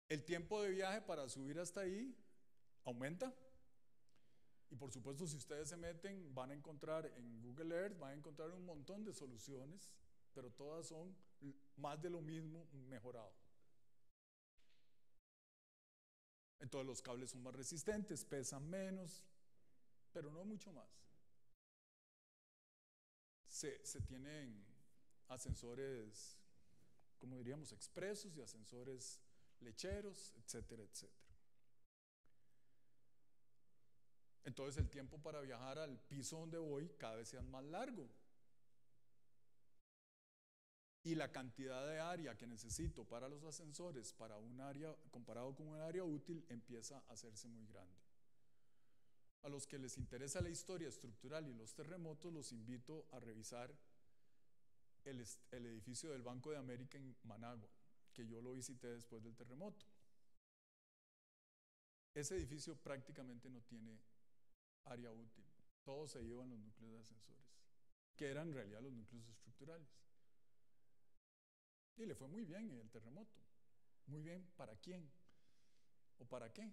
El tiempo de viaje para subir hasta ahí aumenta. Y por supuesto, si ustedes se meten, van a encontrar en Google Earth, van a encontrar un montón de soluciones, pero todas son más de lo mismo mejorado. Entonces los cables son más resistentes, pesan menos, pero no mucho más se, tienen ascensores, como diríamos, expresos y ascensores lecheros, etcétera, etcétera. Entonces el tiempo para viajar al piso donde voy cada vez sea más largo. Y la cantidad de área que necesito para los ascensores, para un área, comparado con un área útil, empieza a hacerse muy grande. A los que les interesa la historia estructural y los terremotos, los invito a revisar el, edificio del Banco de América en Managua, que yo lo visité después del terremoto. Ese edificio prácticamente no tiene área útil. Todos se llevan los núcleos de ascensores, que eran en realidad los núcleos estructurales. Y le fue muy bien en el terremoto. Muy bien, ¿para quién? ¿O para qué?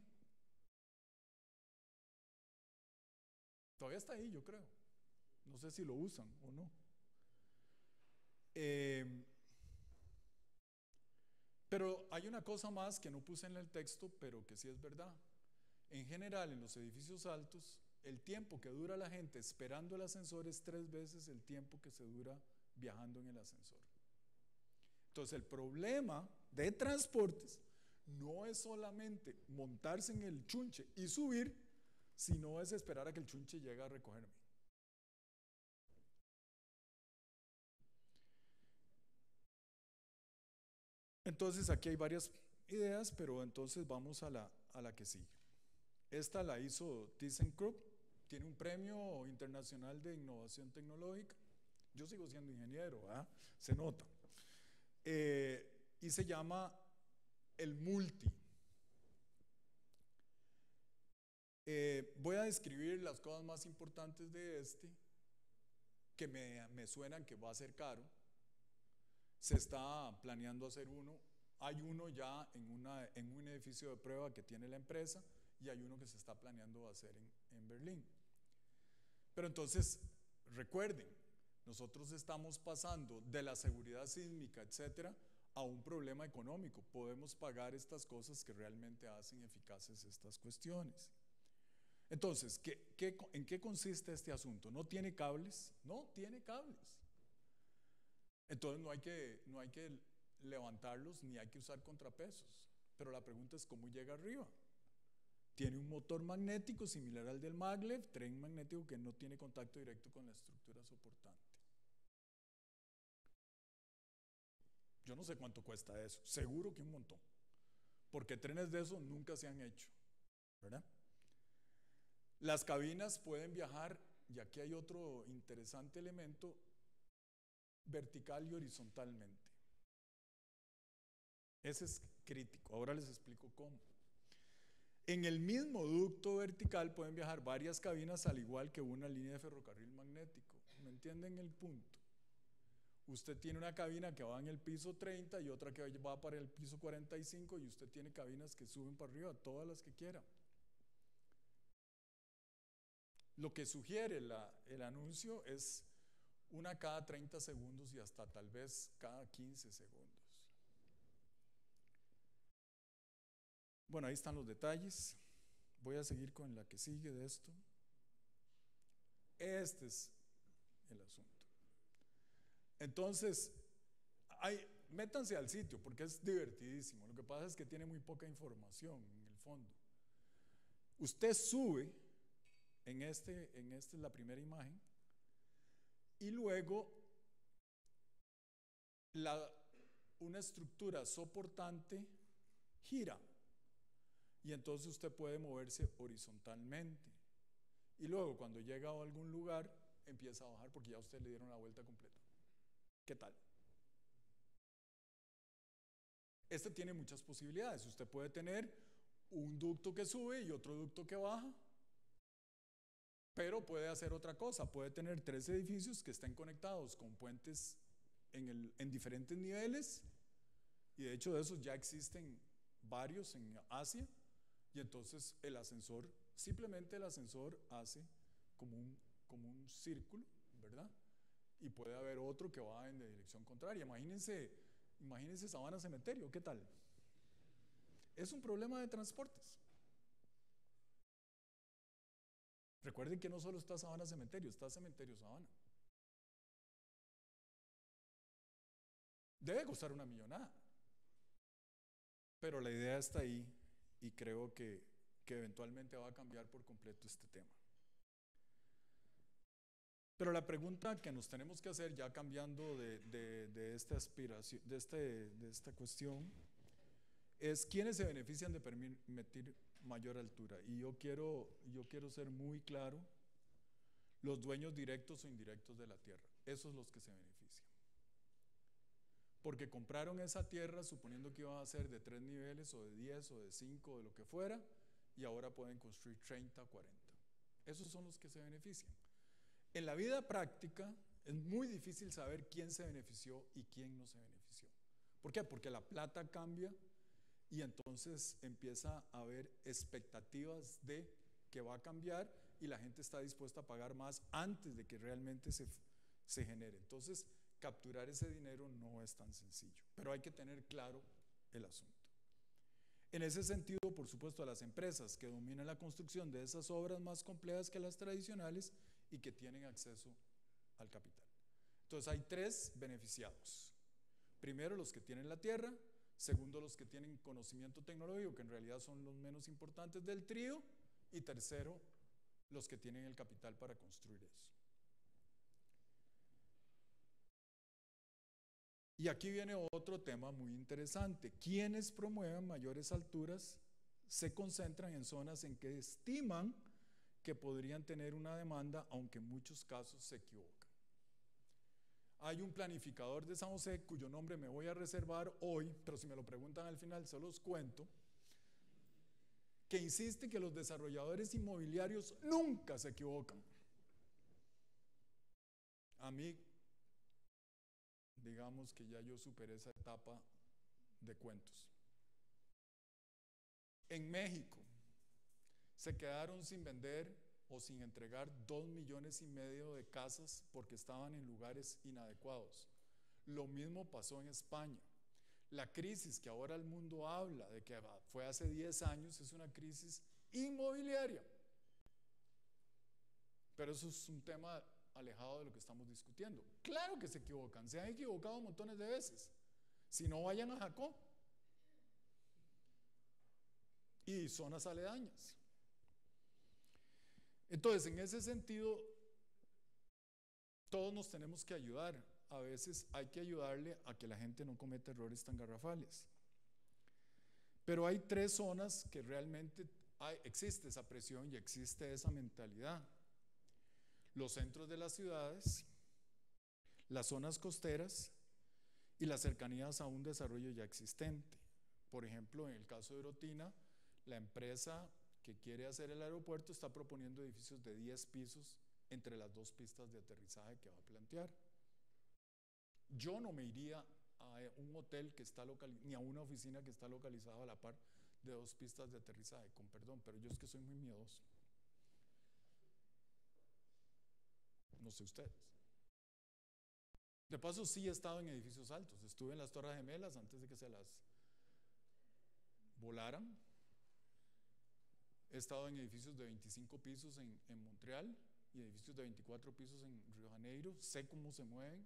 Todavía está ahí, yo creo. No sé si lo usan o no. Em, pero hay una cosa más que no puse en el texto, pero que sí es verdad. En general, en los edificios altos, el tiempo que dura la gente esperando el ascensor es tres veces el tiempo que se dura viajando en el ascensor. Entonces, el problema de transportes no es solamente montarse en el chunche y subir, si no es esperar a que el chunche llegue a recogerme. Entonces aquí hay varias ideas, pero entonces vamos a la, a la que sigue. Esta la hizo ThyssenKrupp, tiene un premio internacional de innovación tecnológica. Yo sigo siendo ingeniero, se nota. Eh, y se llama el multi. Eh, voy a describir las cosas más importantes de este, que me, suenan que va a ser caro. Se está planeando hacer uno. Hay uno ya en un edificio de prueba que tiene la empresa y hay uno que se está planeando hacer en, en Berlín. Pero entonces, recuerden, nosotros estamos pasando de la seguridad sísmica, etcétera, a un problema económico. Podemos pagar estas cosas que realmente hacen eficaces estas cuestiones. Entonces, ¿qué, qué, en qué consiste este asunto? ¿No tiene cables? No, tiene cables. Entonces no hay, que, no hay que levantarlos ni hay que usar contrapesos. Pero la pregunta es cómo llega arriba. Tiene un motor magnético similar al del maglev, tren magnético que no tiene contacto directo con la estructura soportante. Yo no sé cuánto cuesta eso, seguro que un montón, porque trenes de eso nunca se han hecho, ¿verdad? Las cabinas pueden viajar, y aquí hay otro interesante elemento, vertical y horizontalmente. Ese es crítico, ahora les explico cómo. En el mismo ducto vertical pueden viajar varias cabinas al igual que una línea de ferrocarril magnético. ¿Me entienden el punto? Usted tiene una cabina que va en el piso 30 y otra que va para el piso 45 y usted tiene cabinas que suben para arriba, todas las que quiera. Lo que sugiere el anuncio es una cada 30 segundos y hasta tal vez cada 15 segundos. Bueno, ahí están los detalles. Voy a seguir con la que sigue de esto. Este es el asunto. Entonces, hay, métanse al sitio porque es divertidísimo. Lo que pasa es que tiene muy poca información en el fondo. Usted sube, en este, en esta es la primera imagen, y luego una estructura soportante gira. Y entonces usted puede moverse horizontalmente. Y luego cuando llega a algún lugar, empieza a bajar porque ya usted le dieron la vuelta completa. ¿Qué tal? Este tiene muchas posibilidades. Usted puede tener un ducto que sube y otro ducto que baja. Pero puede hacer otra cosa. Puede tener tres edificios que estén conectados con puentes en, el, en diferentes niveles. Y de hecho de esos ya existen varios en Asia. Y entonces el ascensor, simplemente el ascensor hace como un, como un círculo, ¿verdad? y puede haber otro que va en dirección contraria. Imagínense, imagínense Sabana Cementerio, ¿qué tal? Es un problema de transportes. Recuerden que no solo está Sabana Cementerio, está Cementerio Sabana. Debe costar una millonada. Pero la idea está ahí y creo que, que eventualmente va a cambiar por completo este tema. Pero la pregunta que nos tenemos que hacer, ya cambiando de, de, esta aspiración, de, este, de esta cuestión, es quiénes se benefician de permitir mayor altura. Y yo quiero, yo quiero ser muy claro, los dueños directos o indirectos de la tierra, esos los que se benefician. Porque compraron esa tierra suponiendo que iba a ser de tres niveles o de 10 o de 5 o de lo que fuera, y ahora pueden construir 30 o 40. Esos son los que se benefician. En la vida práctica es muy difícil saber quién se benefició y quién no se benefició. ¿Por qué? Porque la plata cambia y entonces empieza a haber expectativas de que va a cambiar y la gente está dispuesta a pagar más antes de que realmente se, se genere. Entonces, capturar ese dinero no es tan sencillo, pero hay que tener claro el asunto. En ese sentido, por supuesto, a las empresas que dominan la construcción de esas obras más complejas que las tradicionales y que tienen acceso al capital. Entonces hay tres beneficiados. Primero los que tienen la tierra, segundo los que tienen conocimiento tecnológico, que en realidad son los menos importantes del trío, y tercero los que tienen el capital para construir eso. Y aquí viene otro tema muy interesante. Quienes promuevan mayores alturas se concentran en zonas en que estiman que podrían tener una demanda, aunque en muchos casos se equivocan. Hay un planificador de San José cuyo nombre me voy a reservar hoy, pero si me lo preguntan al final se los cuento, que insiste que los desarrolladores inmobiliarios nunca se equivocan. A mí, digamos que ya yo superé esa etapa de cuentos. En México se quedaron sin vender o sin entregar dos millones y medio de casas porque estaban en lugares inadecuados. Lo mismo pasó en España. La crisis que ahora el mundo habla de que fue hace 10 años es una crisis inmobiliaria. Pero eso es un tema alejado de lo que estamos discutiendo. Claro que se equivocan, se han equivocado montones de veces. Si no, vayan a Jacob y zonas aledañas. Entonces, en ese sentido, todos nos tenemos que ayudar. A veces hay que ayudarle a que la gente no cometa errores tan garrafales. Pero hay tres zonas que realmente existe esa presión y existe esa mentalidad. Los centros de las ciudades, las zonas costeras y las cercanías a un desarrollo ya existente. Por ejemplo, en el caso de Erotina, la empresa que quiere hacer el aeropuerto está proponiendo edificios de 10 pisos entre las dos pistas de aterrizaje que va a plantear. Yo no me iría a un hotel que está ni a una oficina que está localizada a la par de dos pistas de aterrizaje, con perdón, pero yo es que soy muy miedoso. No sé ustedes. De paso, sí he estado en edificios altos. Estuve en las Torres Gemelas antes de que se las volaran. He estado en edificios de 25 pisos en, en Montreal y edificios de 24 pisos en Río Janeiro. Sé cómo se mueven.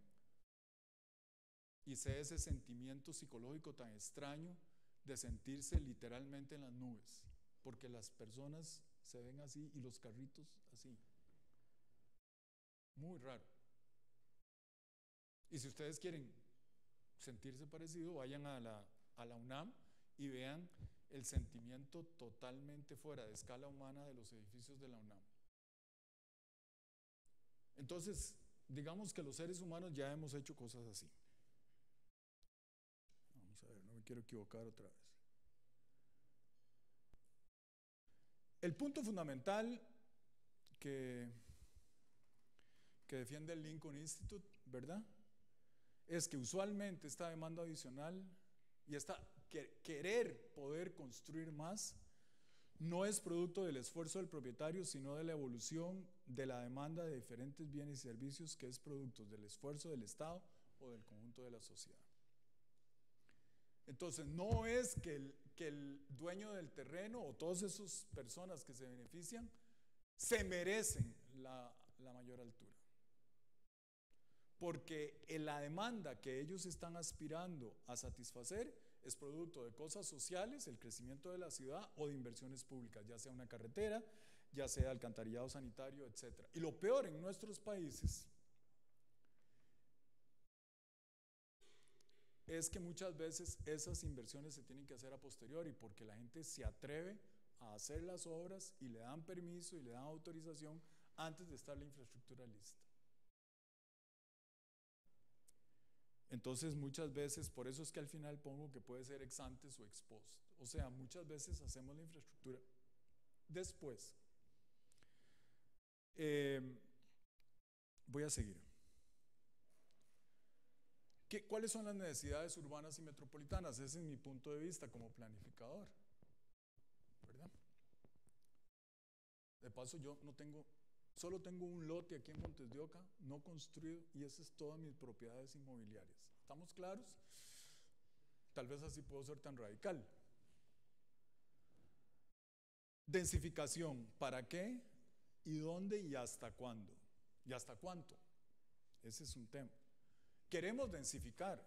Y sé ese sentimiento psicológico tan extraño de sentirse literalmente en las nubes. Porque las personas se ven así y los carritos así. Muy raro. Y si ustedes quieren sentirse parecido, vayan a la, a la UNAM y vean el sentimiento totalmente fuera de escala humana de los edificios de la UNAM. Entonces, digamos que los seres humanos ya hemos hecho cosas así. Vamos a ver, no me quiero equivocar otra vez. El punto fundamental que, que defiende el Lincoln Institute, ¿verdad? Es que usualmente esta demanda adicional y esta querer poder construir más no es producto del esfuerzo del propietario, sino de la evolución de la demanda de diferentes bienes y servicios que es producto del esfuerzo del Estado o del conjunto de la sociedad. Entonces, no es que el, dueño del terreno o todas esas personas que se benefician se merecen la, la mayor altura. Porque en la demanda que ellos están aspirando a satisfacer es producto de cosas sociales, el crecimiento de la ciudad o de inversiones públicas, ya sea una carretera, ya sea alcantarillado sanitario, etc. Y lo peor en nuestros países es que muchas veces esas inversiones se tienen que hacer a posteriori porque la gente se atreve a hacer las obras y le dan permiso y le dan autorización antes de estar la infraestructura lista. Entonces muchas veces, por eso es que al final pongo que puede ser ex antes o ex post. O sea, muchas veces hacemos la infraestructura después. Em, voy a seguir. ¿Qué, ¿Cuáles son las necesidades urbanas y metropolitanas? Ese es mi punto de vista como planificador. ¿Verdad? De paso, yo no tengo Solo tengo un lote aquí en Montes de Oca, no construido, y esas es todas mis propiedades inmobiliarias. ¿Estamos claros? Tal vez así puedo ser tan radical. Densificación, ¿para qué? ¿Y dónde y hasta cuándo? ¿Y hasta cuánto? Ese es un tema. Queremos densificar.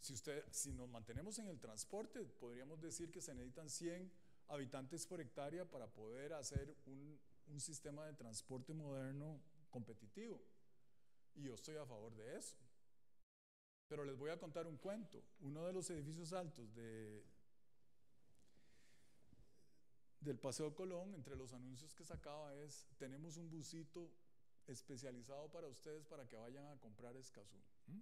Si, usted, si nos mantenemos en el transporte, podríamos decir que se necesitan 100 habitantes por hectárea para poder hacer un, un sistema de transporte moderno competitivo. Y yo estoy a favor de eso. Pero les voy a contar un cuento. Uno de los edificios altos de, del Paseo Colón, entre los anuncios que sacaba es, tenemos un busito especializado para ustedes para que vayan a comprar Escazú. ¿Mm?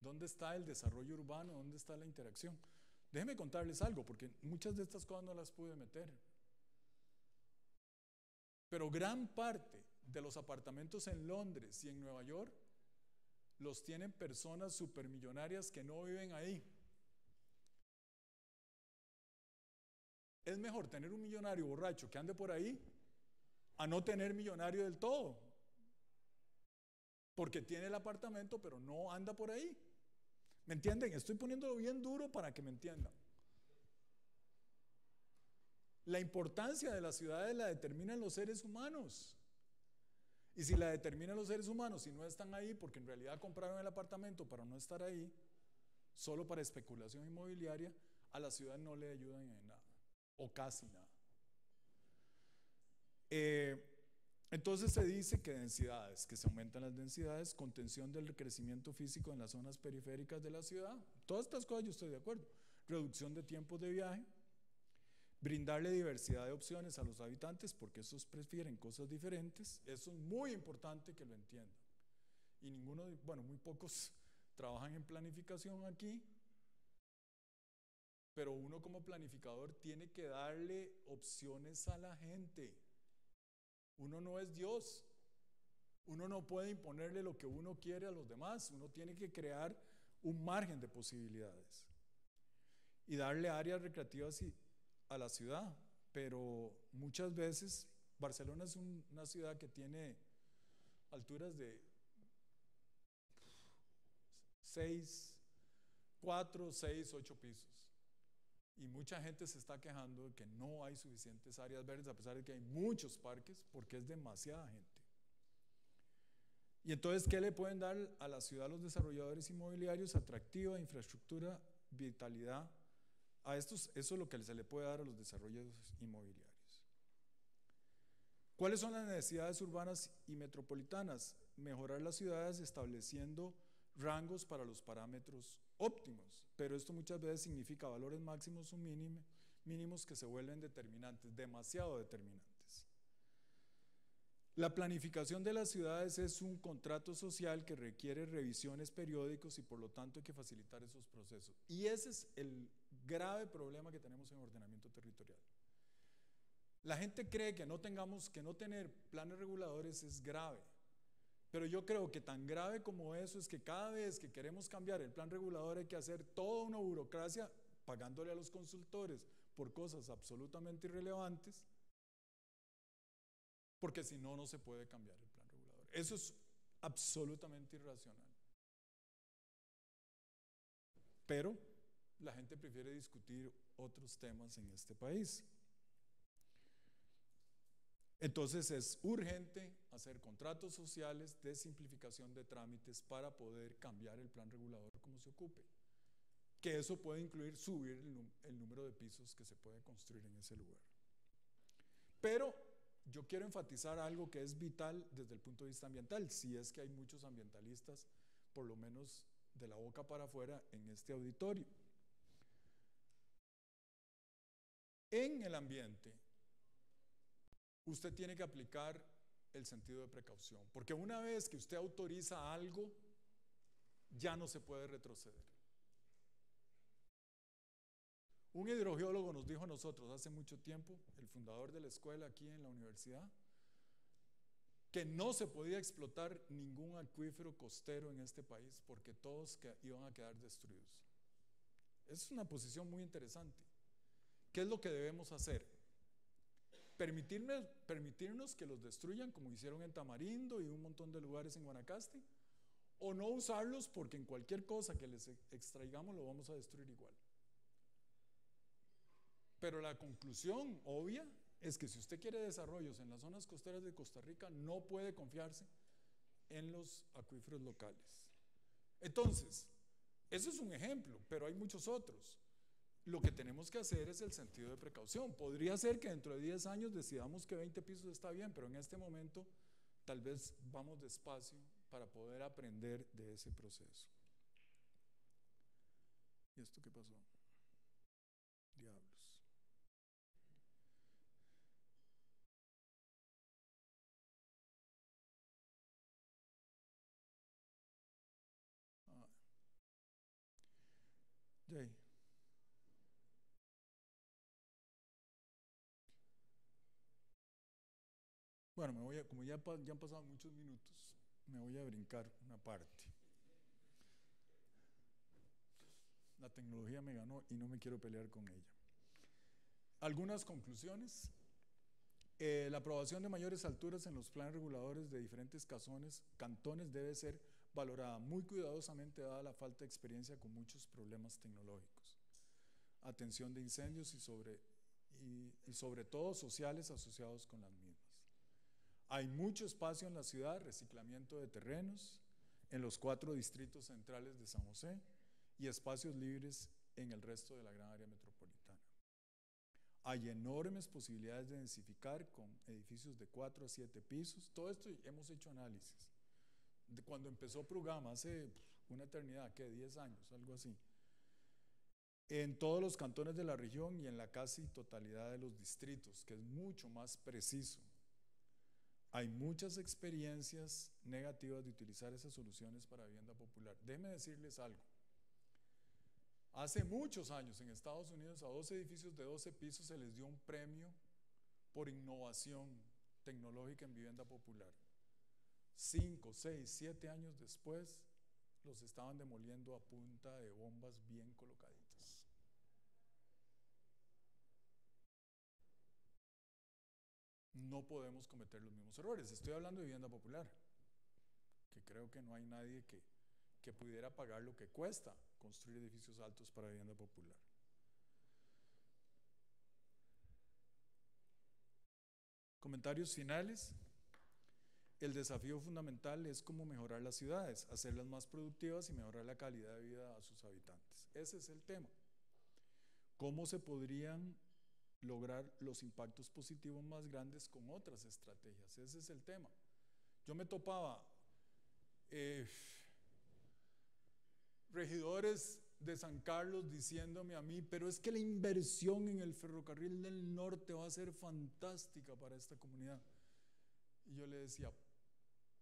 ¿Dónde está el desarrollo urbano? ¿Dónde está la interacción? Déjenme contarles algo, porque muchas de estas cosas no las pude meter. Pero gran parte de los apartamentos en Londres y en Nueva York los tienen personas supermillonarias que no viven ahí. Es mejor tener un millonario borracho que ande por ahí a no tener millonario del todo. Porque tiene el apartamento pero no anda por ahí. ¿Me entienden? Estoy poniéndolo bien duro para que me entiendan. La importancia de las ciudades la determinan los seres humanos. Y si la determinan los seres humanos y no están ahí porque en realidad compraron el apartamento para no estar ahí, solo para especulación inmobiliaria, a la ciudad no le ayudan en nada, o casi nada. Eh, entonces se dice que densidades, que se aumentan las densidades, contención del crecimiento físico en las zonas periféricas de la ciudad, todas estas cosas yo estoy de acuerdo, reducción de tiempos de viaje, brindarle diversidad de opciones a los habitantes porque esos prefieren cosas diferentes, eso es muy importante que lo entiendan. Y ninguno, bueno, muy pocos trabajan en planificación aquí, pero uno como planificador tiene que darle opciones a la gente. Uno no es Dios. Uno no puede imponerle lo que uno quiere a los demás. Uno tiene que crear un margen de posibilidades y darle áreas recreativas a la ciudad, pero muchas veces Barcelona es una ciudad que tiene alturas de 6, 4, 6, 8 pisos. Y mucha gente se está quejando de que no hay suficientes áreas verdes, a pesar de que hay muchos parques, porque es demasiada gente. Y entonces, ¿qué le pueden dar a la ciudad los desarrolladores inmobiliarios? Atractiva, infraestructura, vitalidad a estos, eso es lo que se le puede dar a los desarrollos inmobiliarios. ¿Cuáles son las necesidades urbanas y metropolitanas? Mejorar las ciudades estableciendo rangos para los parámetros óptimos, pero esto muchas veces significa valores máximos o mínimos que se vuelven determinantes, demasiado determinantes. La planificación de las ciudades es un contrato social que requiere revisiones periódicos y por lo tanto hay que facilitar esos procesos. Y ese es el grave problema que tenemos en ordenamiento territorial. La gente cree que no tengamos que no tener planes reguladores es grave. Pero yo creo que tan grave como eso es que cada vez que queremos cambiar el plan regulador hay que hacer toda una burocracia pagándole a los consultores por cosas absolutamente irrelevantes porque si no, no se puede cambiar el plan regulador. Eso es absolutamente irracional. Pero la gente prefiere discutir otros temas en este país. Entonces es urgente hacer contratos sociales de simplificación de trámites para poder cambiar el plan regulador como se ocupe. Que eso puede incluir subir el, el número de pisos que se puede construir en ese lugar. Pero yo quiero enfatizar algo que es vital desde el punto de vista ambiental, si es que hay muchos ambientalistas, por lo menos de la boca para afuera, en este auditorio. En el ambiente, usted tiene que aplicar el sentido de precaución, porque una vez que usted autoriza algo, ya no se puede retroceder. Un hidrogeólogo nos dijo a nosotros hace mucho tiempo, el fundador de la escuela aquí en la universidad, que no se podía explotar ningún acuífero costero en este país porque todos iban a quedar destruidos. Es una posición muy interesante. ¿Qué es lo que debemos hacer? ¿Permitirnos que los destruyan como hicieron en Tamarindo y un montón de lugares en Guanacaste? ¿O no usarlos porque en cualquier cosa que les extraigamos lo vamos a destruir igual? Pero la conclusión obvia es que si usted quiere desarrollos en las zonas costeras de Costa Rica, no puede confiarse en los acuíferos locales. Entonces, eso es un ejemplo, pero hay muchos otros. Lo que tenemos que hacer es el sentido de precaución. Podría ser que dentro de 10 años decidamos que 20 pisos está bien, pero en este momento tal vez vamos despacio para poder aprender de ese proceso. ¿Y esto qué pasó? Diablo. Bueno, me voy a, como ya, han pasado muchos minutos, me voy a brincar una parte. La tecnología me ganó y no me quiero pelear con ella. Algunas conclusiones. Eh, la aprobación de mayores alturas en los planes reguladores de diferentes casones, cantones debe ser valorada muy cuidadosamente dada la falta de experiencia con muchos problemas tecnológicos. Atención de incendios y sobre, y, y sobre todo sociales asociados con las mismas. Hay mucho espacio en la ciudad, reciclamiento de terrenos, en los cuatro distritos centrales de San José y espacios libres en el resto de la gran área metropolitana. Hay enormes posibilidades de densificar con edificios de 4 a 7 pisos. Todo esto hemos hecho análisis. Cuando empezó Prugama, hace una eternidad, ¿qué? 10 años, algo así. En todos los cantones de la región y en la casi totalidad de los distritos, que es mucho más preciso. Hay muchas experiencias negativas de utilizar esas soluciones para vivienda popular. Déjenme decirles algo. Hace muchos años en Estados Unidos a dos edificios de 12 pisos se les dio un premio por innovación tecnológica en vivienda popular. Cinco, seis, siete años después los estaban demoliendo a punta de bombas bien colocaditas. No podemos cometer los mismos errores. Estoy hablando de vivienda popular, que creo que no hay nadie que, que pudiera pagar lo que cuesta construir edificios altos para vivienda popular. Comentarios finales. El desafío fundamental es cómo mejorar las ciudades, hacerlas más productivas y mejorar la calidad de vida a sus habitantes. Ese es el tema. ¿Cómo se podrían lograr los impactos positivos más grandes con otras estrategias? Ese es el tema. Yo me topaba eh, regidores de San Carlos diciéndome a mí, pero es que la inversión en el ferrocarril del norte va a ser fantástica para esta comunidad. Y yo le decía,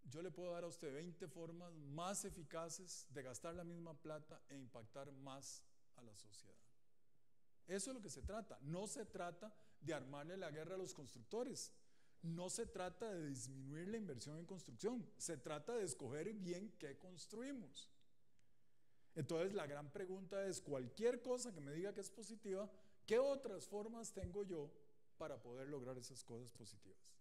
yo le puedo dar a usted 20 formas más eficaces de gastar la misma plata e impactar más a la sociedad. Eso es lo que se trata. No se trata de armarle la guerra a los constructores. No se trata de disminuir la inversión en construcción. Se trata de escoger bien qué construimos. Entonces la gran pregunta es, cualquier cosa que me diga que es positiva, ¿qué otras formas tengo yo para poder lograr esas cosas positivas?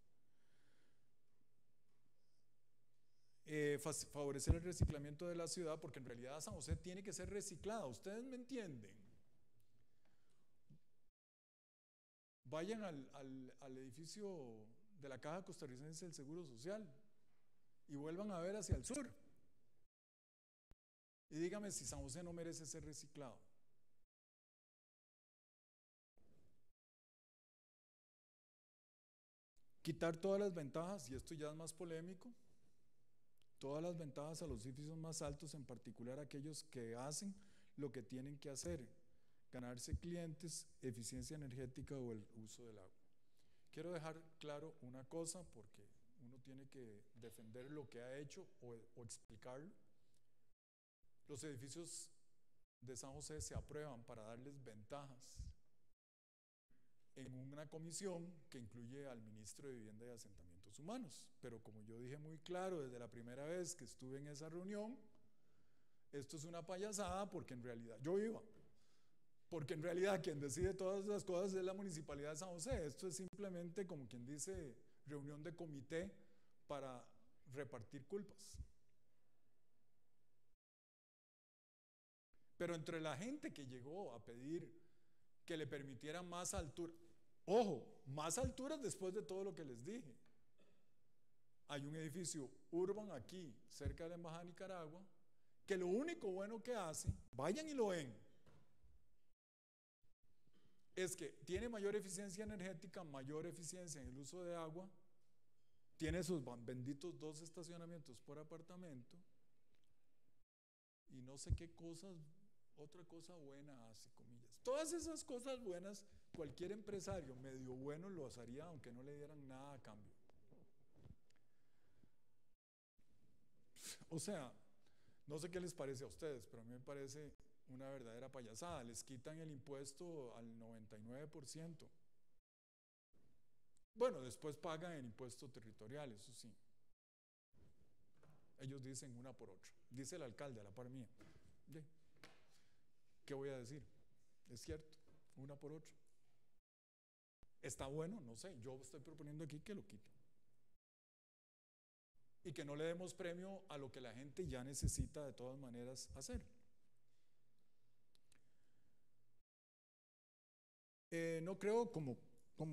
Eh, favorecer el reciclamiento de la ciudad, porque en realidad San José tiene que ser reciclada. ¿Ustedes me entienden? Vayan al, al edificio de la Caja Costarricense del Seguro Social y vuelvan a ver hacia el sur. Y dígame si San José no merece ser reciclado. Quitar todas las ventajas, y esto ya es más polémico, todas las ventajas a los edificios más altos, en particular aquellos que hacen lo que tienen que hacer, ganarse clientes, eficiencia energética o el uso del agua. Quiero dejar claro una cosa porque uno tiene que defender lo que ha hecho o, o explicarlo. Los edificios de San José se aprueban para darles ventajas en una comisión que incluye al ministro de Vivienda y Asentamientos Humanos. Pero como yo dije muy claro desde la primera vez que estuve en esa reunión, esto es una payasada porque en realidad yo iba. Porque en realidad quien decide todas esas cosas es la municipalidad de San José. Esto es simplemente como quien dice reunión de comité para repartir culpas. Pero entre la gente que llegó a pedir que le permitieran más altura, ojo, más alturas después de todo lo que les dije. Hay un edificio urban aquí, cerca de la Embajada de Nicaragua, que lo único bueno que hace, vayan y lo ven, es que tiene mayor eficiencia energética, mayor eficiencia en el uso de agua, tiene sus benditos dos estacionamientos por apartamento y no sé qué cosas otra cosa buena hace, comillas. Todas esas cosas buenas, cualquier empresario medio bueno lo haría aunque no le dieran nada a cambio. O sea, no sé qué les parece a ustedes, pero a mí me parece una verdadera payasada. Les quitan el impuesto al 99%. Bueno, después pagan el impuesto territorial, eso sí. Ellos dicen una por otra. Dice el alcalde a la par mía. ¿Qué voy a decir? Es cierto, una por otra. ¿Está bueno? No sé. Yo estoy proponiendo aquí que lo quite. Y que no le demos premio a lo que la gente ya necesita de todas maneras hacer. Eh, no creo como,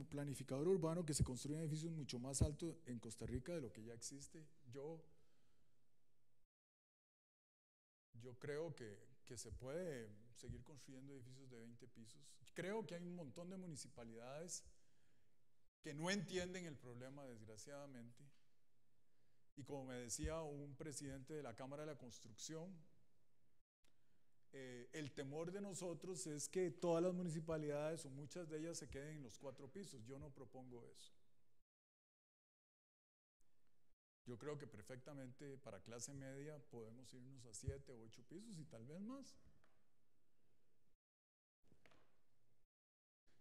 planificador urbano que se construyan edificios mucho más altos en Costa Rica de lo que ya existe. Yo, yo creo que, que se puede seguir construyendo edificios de 20 pisos. Creo que hay un montón de municipalidades que no entienden el problema, desgraciadamente. Y como me decía un presidente de la Cámara de la Construcción, eh, el temor de nosotros es que todas las municipalidades o muchas de ellas se queden en los cuatro pisos. Yo no propongo eso. Yo creo que perfectamente para clase media podemos irnos a siete o ocho pisos y tal vez más.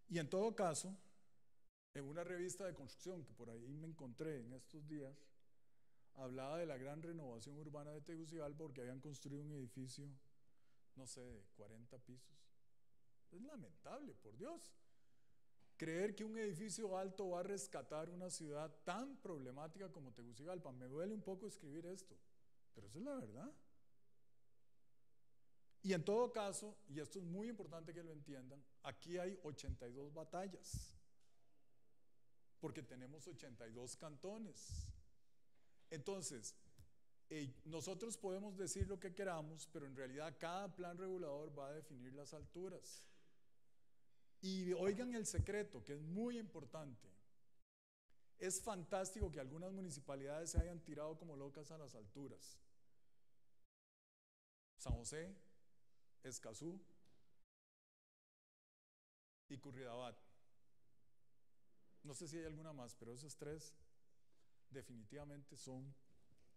Y en todo caso, en una revista de construcción que por ahí me encontré en estos días, hablaba de la gran renovación urbana de Tegucigalpa porque habían construido un edificio no sé, de 40 pisos. Es lamentable, por Dios. Creer que un edificio alto va a rescatar una ciudad tan problemática como Tegucigalpa. Me duele un poco escribir esto, pero eso es la verdad. Y en todo caso, y esto es muy importante que lo entiendan, aquí hay 82 batallas, porque tenemos 82 cantones. Entonces, nosotros podemos decir lo que queramos, pero en realidad cada plan regulador va a definir las alturas. Y oigan el secreto, que es muy importante. Es fantástico que algunas municipalidades se hayan tirado como locas a las alturas. San José, Escazú y Curridabat. No sé si hay alguna más, pero esos tres definitivamente son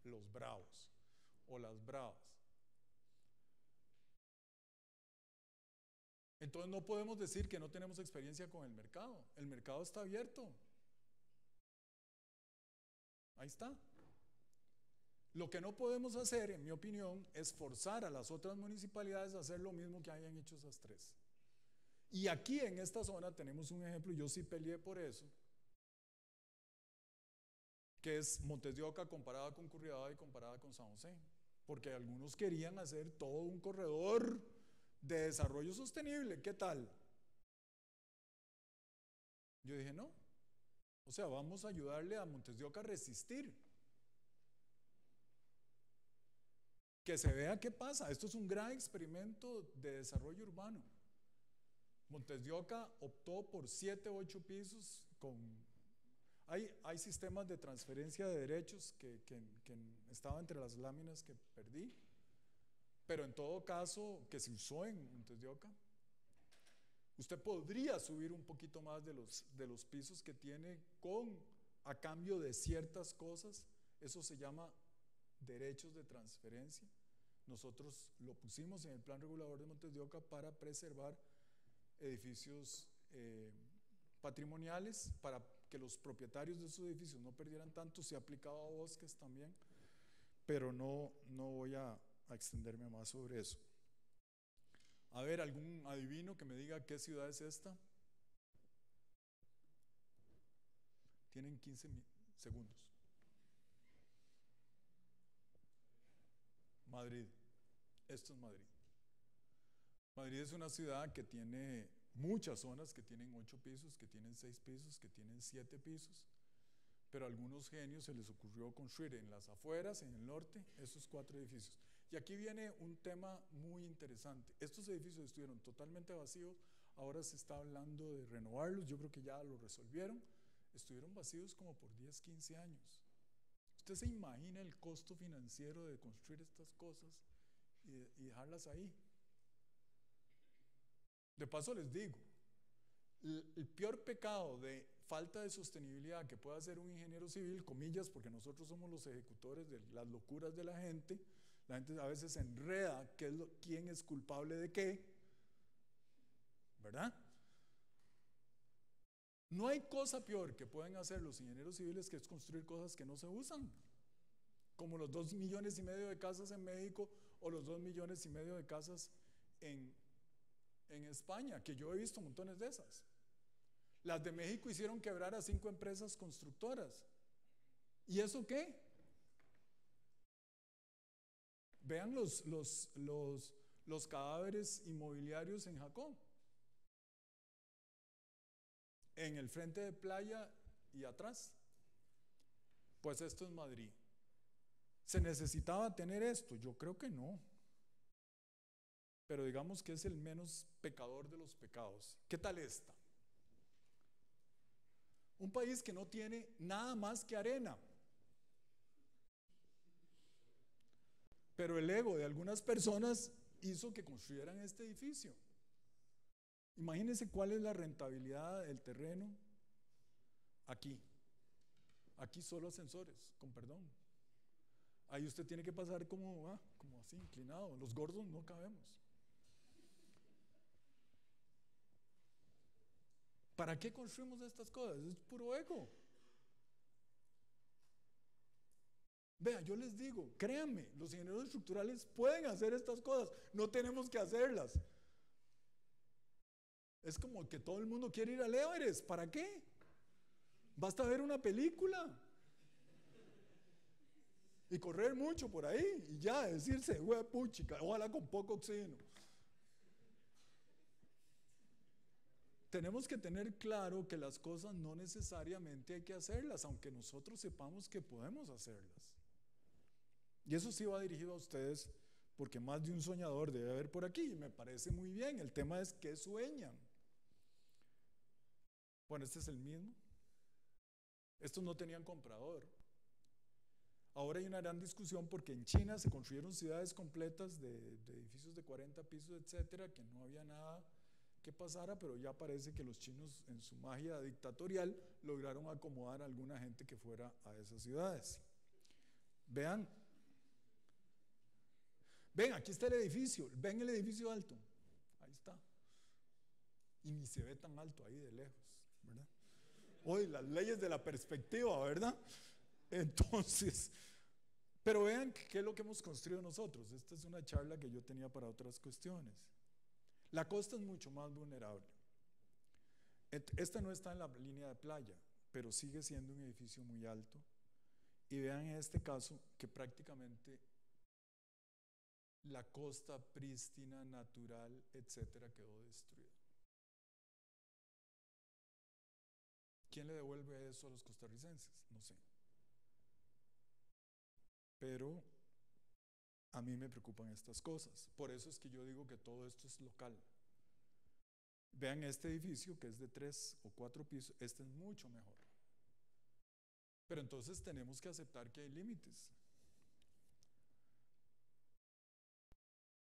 los bravos o las bravas. Entonces no podemos decir que no tenemos experiencia con el mercado. El mercado está abierto. Ahí está. Lo que no podemos hacer, en mi opinión, es forzar a las otras municipalidades a hacer lo mismo que hayan hecho esas tres. Y aquí en esta zona tenemos un ejemplo, yo sí peleé por eso, que es Montes de Oca comparada con Curriada y comparada con San José, porque algunos querían hacer todo un corredor de desarrollo sostenible, ¿qué tal? Yo dije, no, o sea, vamos a ayudarle a Montes de Oca a resistir. Que se vea qué pasa. Esto es un gran experimento de desarrollo urbano. Montes de Oca optó por siete, ocho pisos con hay, sistemas de transferencia de derechos que, que, estaba entre las láminas que perdí, pero en todo caso que se usó en Oca. Usted podría subir un poquito más de los, de los pisos que tiene con, a cambio de ciertas cosas. Eso se llama derechos de transferencia. Nosotros lo pusimos en el plan regulador de Montes de Oca para preservar edificios eh, patrimoniales, para que los propietarios de esos edificios no perdieran tanto, se ha aplicado a bosques también, pero no, no voy a, a extenderme más sobre eso. A ver, algún adivino que me diga qué ciudad es esta. Tienen 15 segundos. Madrid. Esto es Madrid. Madrid es una ciudad que tiene muchas zonas que tienen ocho pisos, que tienen seis pisos, que tienen siete pisos, pero a algunos genios se les ocurrió construir en las afueras, en el norte, esos cuatro edificios. Y aquí viene un tema muy interesante. Estos edificios estuvieron totalmente vacíos, ahora se está hablando de renovarlos, yo creo que ya lo resolvieron, estuvieron vacíos como por 10, 15 años. ¿Usted se imagina el costo financiero de construir estas cosas y, y dejarlas ahí? De paso les digo, el, peor pecado de falta de sostenibilidad que puede hacer un ingeniero civil, comillas, porque nosotros somos los ejecutores de las locuras de la gente, la gente a veces se enreda quién es culpable de qué, ¿verdad? No hay cosa peor que pueden hacer los ingenieros civiles que es construir cosas que no se usan, como los dos millones y medio de casas en México o los dos millones y medio de casas en, en España, que yo he visto montones de esas. Las de México hicieron quebrar a cinco empresas constructoras. ¿Y eso qué? Vean los, los, los, los cadáveres inmobiliarios en Jacob. En el frente de playa y atrás. Pues esto es Madrid. ¿Se necesitaba tener esto? Yo creo que no. Pero digamos que es el menos pecador de los pecados. ¿Qué tal esta? Un país que no tiene nada más que arena. Pero el ego de algunas personas hizo que construyeran este edificio. Imagínense cuál es la rentabilidad del terreno aquí. Aquí solo ascensores, con perdón. Ahí usted tiene que pasar como, ah, como así, inclinado. Los gordos no cabemos. ¿Para qué construimos estas cosas? Es puro ego. Vea, yo les digo, créanme, los ingenieros estructurales pueden hacer estas cosas, no tenemos que hacerlas. Es como que todo el mundo quiere ir al Everest, ¿para qué? Basta ver una película y correr mucho por ahí y ya decirse, puchica, ojalá con poco oxígeno. Tenemos que tener claro que las cosas no necesariamente hay que hacerlas, aunque nosotros sepamos que podemos hacerlas. Y eso sí va dirigido a ustedes, porque más de un soñador debe haber por aquí, y me parece muy bien. El tema es qué sueñan. Bueno, este es el mismo. Estos no tenían comprador. Ahora hay una gran discusión porque en China se construyeron ciudades completas de, edificios de 40 pisos, etcétera, que no había nada que pasara, pero ya parece que los chinos en su magia dictatorial lograron acomodar a alguna gente que fuera a esas ciudades. Vean, ven, aquí está el edificio, ven el edificio alto, ahí está. Y ni se ve tan alto ahí de lejos, ¿verdad? Hoy las leyes de la perspectiva, ¿verdad? Entonces, pero vean qué es lo que hemos construido nosotros. Esta es una charla que yo tenía para otras cuestiones. La costa es mucho más vulnerable. Esta no está en la línea de playa, pero sigue siendo un edificio muy alto. Y vean en este caso que prácticamente la costa prístina, natural, etcétera, quedó destruida. ¿Quién le devuelve eso a los costarricenses? No sé. Pero a mí me preocupan estas cosas. Por eso es que yo digo que todo esto es local. Vean este edificio que es de tres o cuatro pisos, este es mucho mejor. Pero entonces tenemos que aceptar que hay límites.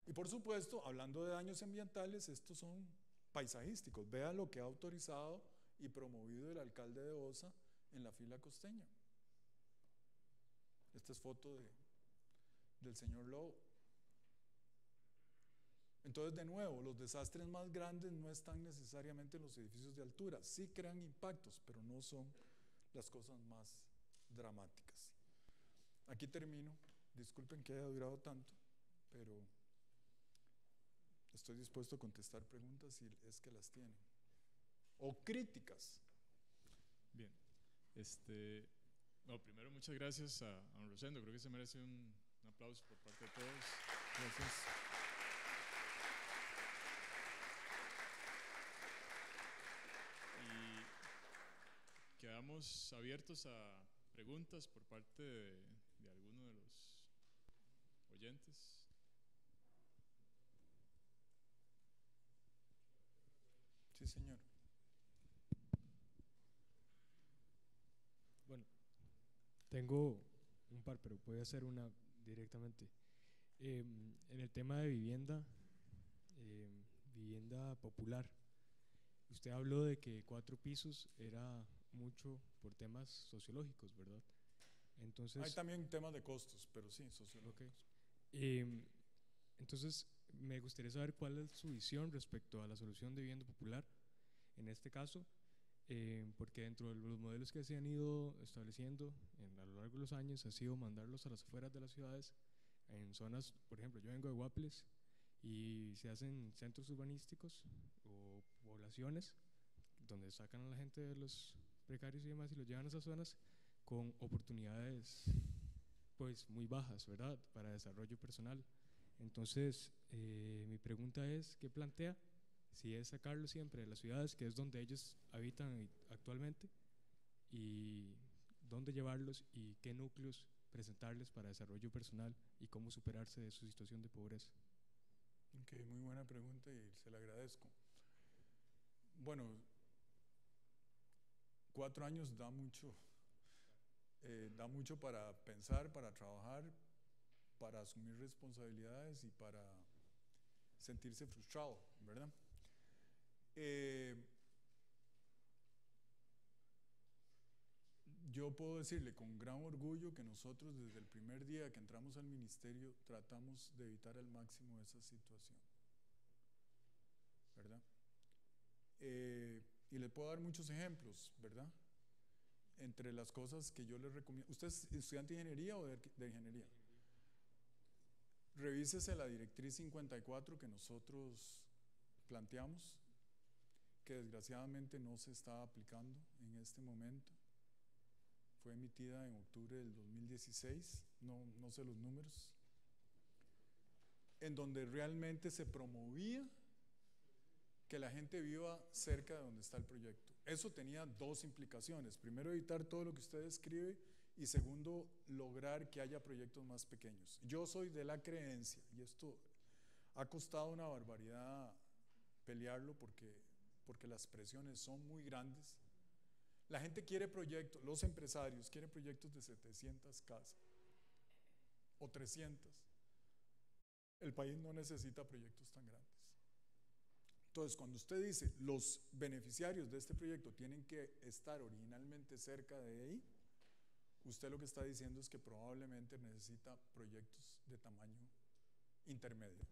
Y por supuesto, hablando de daños ambientales, estos son paisajísticos. Vean lo que ha autorizado y promovido el alcalde de Osa en la fila costeña. Esta es foto de, del señor Lowe. Entonces, de nuevo, los desastres más grandes no están necesariamente en los edificios de altura. Sí crean impactos, pero no son las cosas más dramáticas. Aquí termino. Disculpen que haya durado tanto, pero estoy dispuesto a contestar preguntas si es que las tienen. O críticas. Bien. Este, no, primero, muchas gracias a, a Rosendo. Creo que se merece un, un aplauso por parte de todos. Gracias. Y quedamos abiertos a preguntas por parte de, de alguno de los oyentes. Sí, señor. Tengo un par, pero puede ser una directamente. Em, en el tema de vivienda, em, vivienda popular, usted habló de que cuatro pisos era mucho por temas sociológicos, ¿verdad? Entonces, Hay también temas de costos, pero sí, sociológicos. Em, entonces, me gustaría saber cuál es su visión respecto a la solución de vivienda popular, en este caso, eh, porque dentro de los modelos que se han ido estableciendo en, a lo largo de los años ha sido mandarlos a las afueras de las ciudades, en zonas, por ejemplo, yo vengo de Guapiles y se hacen centros urbanísticos o poblaciones donde sacan a la gente de los precarios y demás y los llevan a esas zonas con oportunidades pues muy bajas, ¿verdad? Para desarrollo personal. Entonces, eh, mi pregunta es, ¿qué plantea? Si es sacarlo siempre de las ciudades, que es donde ellos habitan actualmente, y dónde llevarlos y qué núcleos presentarles para desarrollo personal y cómo superarse de su situación de pobreza. Ok, muy buena pregunta y se la agradezco. Bueno, cuatro años da mucho, eh, da mucho para pensar, para trabajar, para asumir responsabilidades y para sentirse frustrado, ¿verdad? Eh, yo puedo decirle con gran orgullo que nosotros desde el primer día que entramos al ministerio tratamos de evitar al máximo esa situación, ¿verdad? Eh, y le puedo dar muchos ejemplos, ¿verdad? Entre las cosas que yo les recomiendo. ¿Usted es estudiante de ingeniería o de, de ingeniería? Revísese la directriz 54 que nosotros planteamos, que desgraciadamente no se está aplicando en este momento. Fue emitida en octubre del 2016, no, no sé los números, en donde realmente se promovía que la gente viva cerca de donde está el proyecto. Eso tenía dos implicaciones. Primero, evitar todo lo que usted escribe y segundo, lograr que haya proyectos más pequeños. Yo soy de la creencia, y esto ha costado una barbaridad pelearlo porque, porque las presiones son muy grandes. La gente quiere proyectos, los empresarios quieren proyectos de 700 casas o 300. El país no necesita proyectos tan grandes. Entonces, cuando usted dice los beneficiarios de este proyecto tienen que estar originalmente cerca de ahí, usted lo que está diciendo es que probablemente necesita proyectos de tamaño intermedio.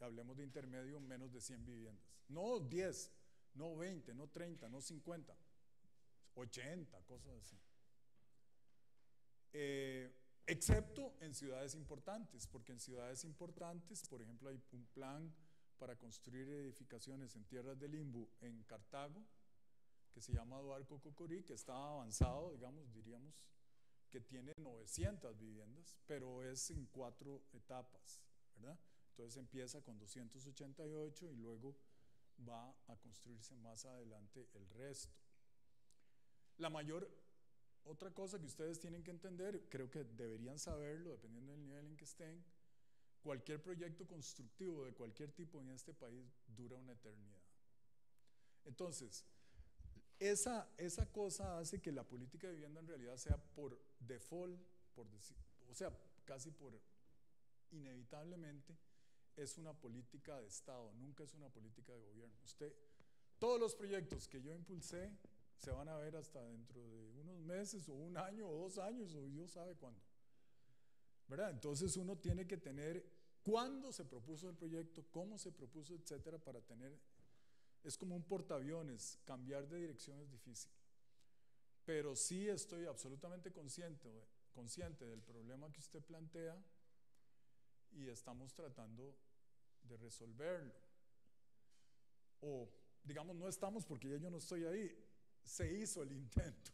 Y hablemos de intermedio, menos de 100 viviendas. No 10, no 20, no 30, no 50, 80, cosas así. Eh, excepto en ciudades importantes, porque en ciudades importantes, por ejemplo, hay un plan para construir edificaciones en tierras de limbo en Cartago, que se llama Duarco Cocorí, que está avanzado, digamos, diríamos, que tiene 900 viviendas, pero es en cuatro etapas, ¿verdad? Entonces empieza con 288 y luego va a construirse más adelante el resto. La mayor, otra cosa que ustedes tienen que entender, creo que deberían saberlo, dependiendo del nivel en que estén, Cualquier proyecto constructivo de cualquier tipo en este país dura una eternidad. Entonces, esa, esa cosa hace que la política de vivienda en realidad sea por default, por decir, o sea, casi por inevitablemente, es una política de Estado, nunca es una política de gobierno. Usted, todos los proyectos que yo impulsé se van a ver hasta dentro de unos meses o un año o dos años o Dios sabe cuándo. ¿verdad? Entonces uno tiene que tener cuándo se propuso el proyecto, cómo se propuso, etcétera, para tener. Es como un portaaviones, cambiar de dirección es difícil. Pero sí estoy absolutamente consciente, consciente del problema que usted plantea y estamos tratando de resolverlo. O, digamos, no estamos porque ya yo no estoy ahí, se hizo el intento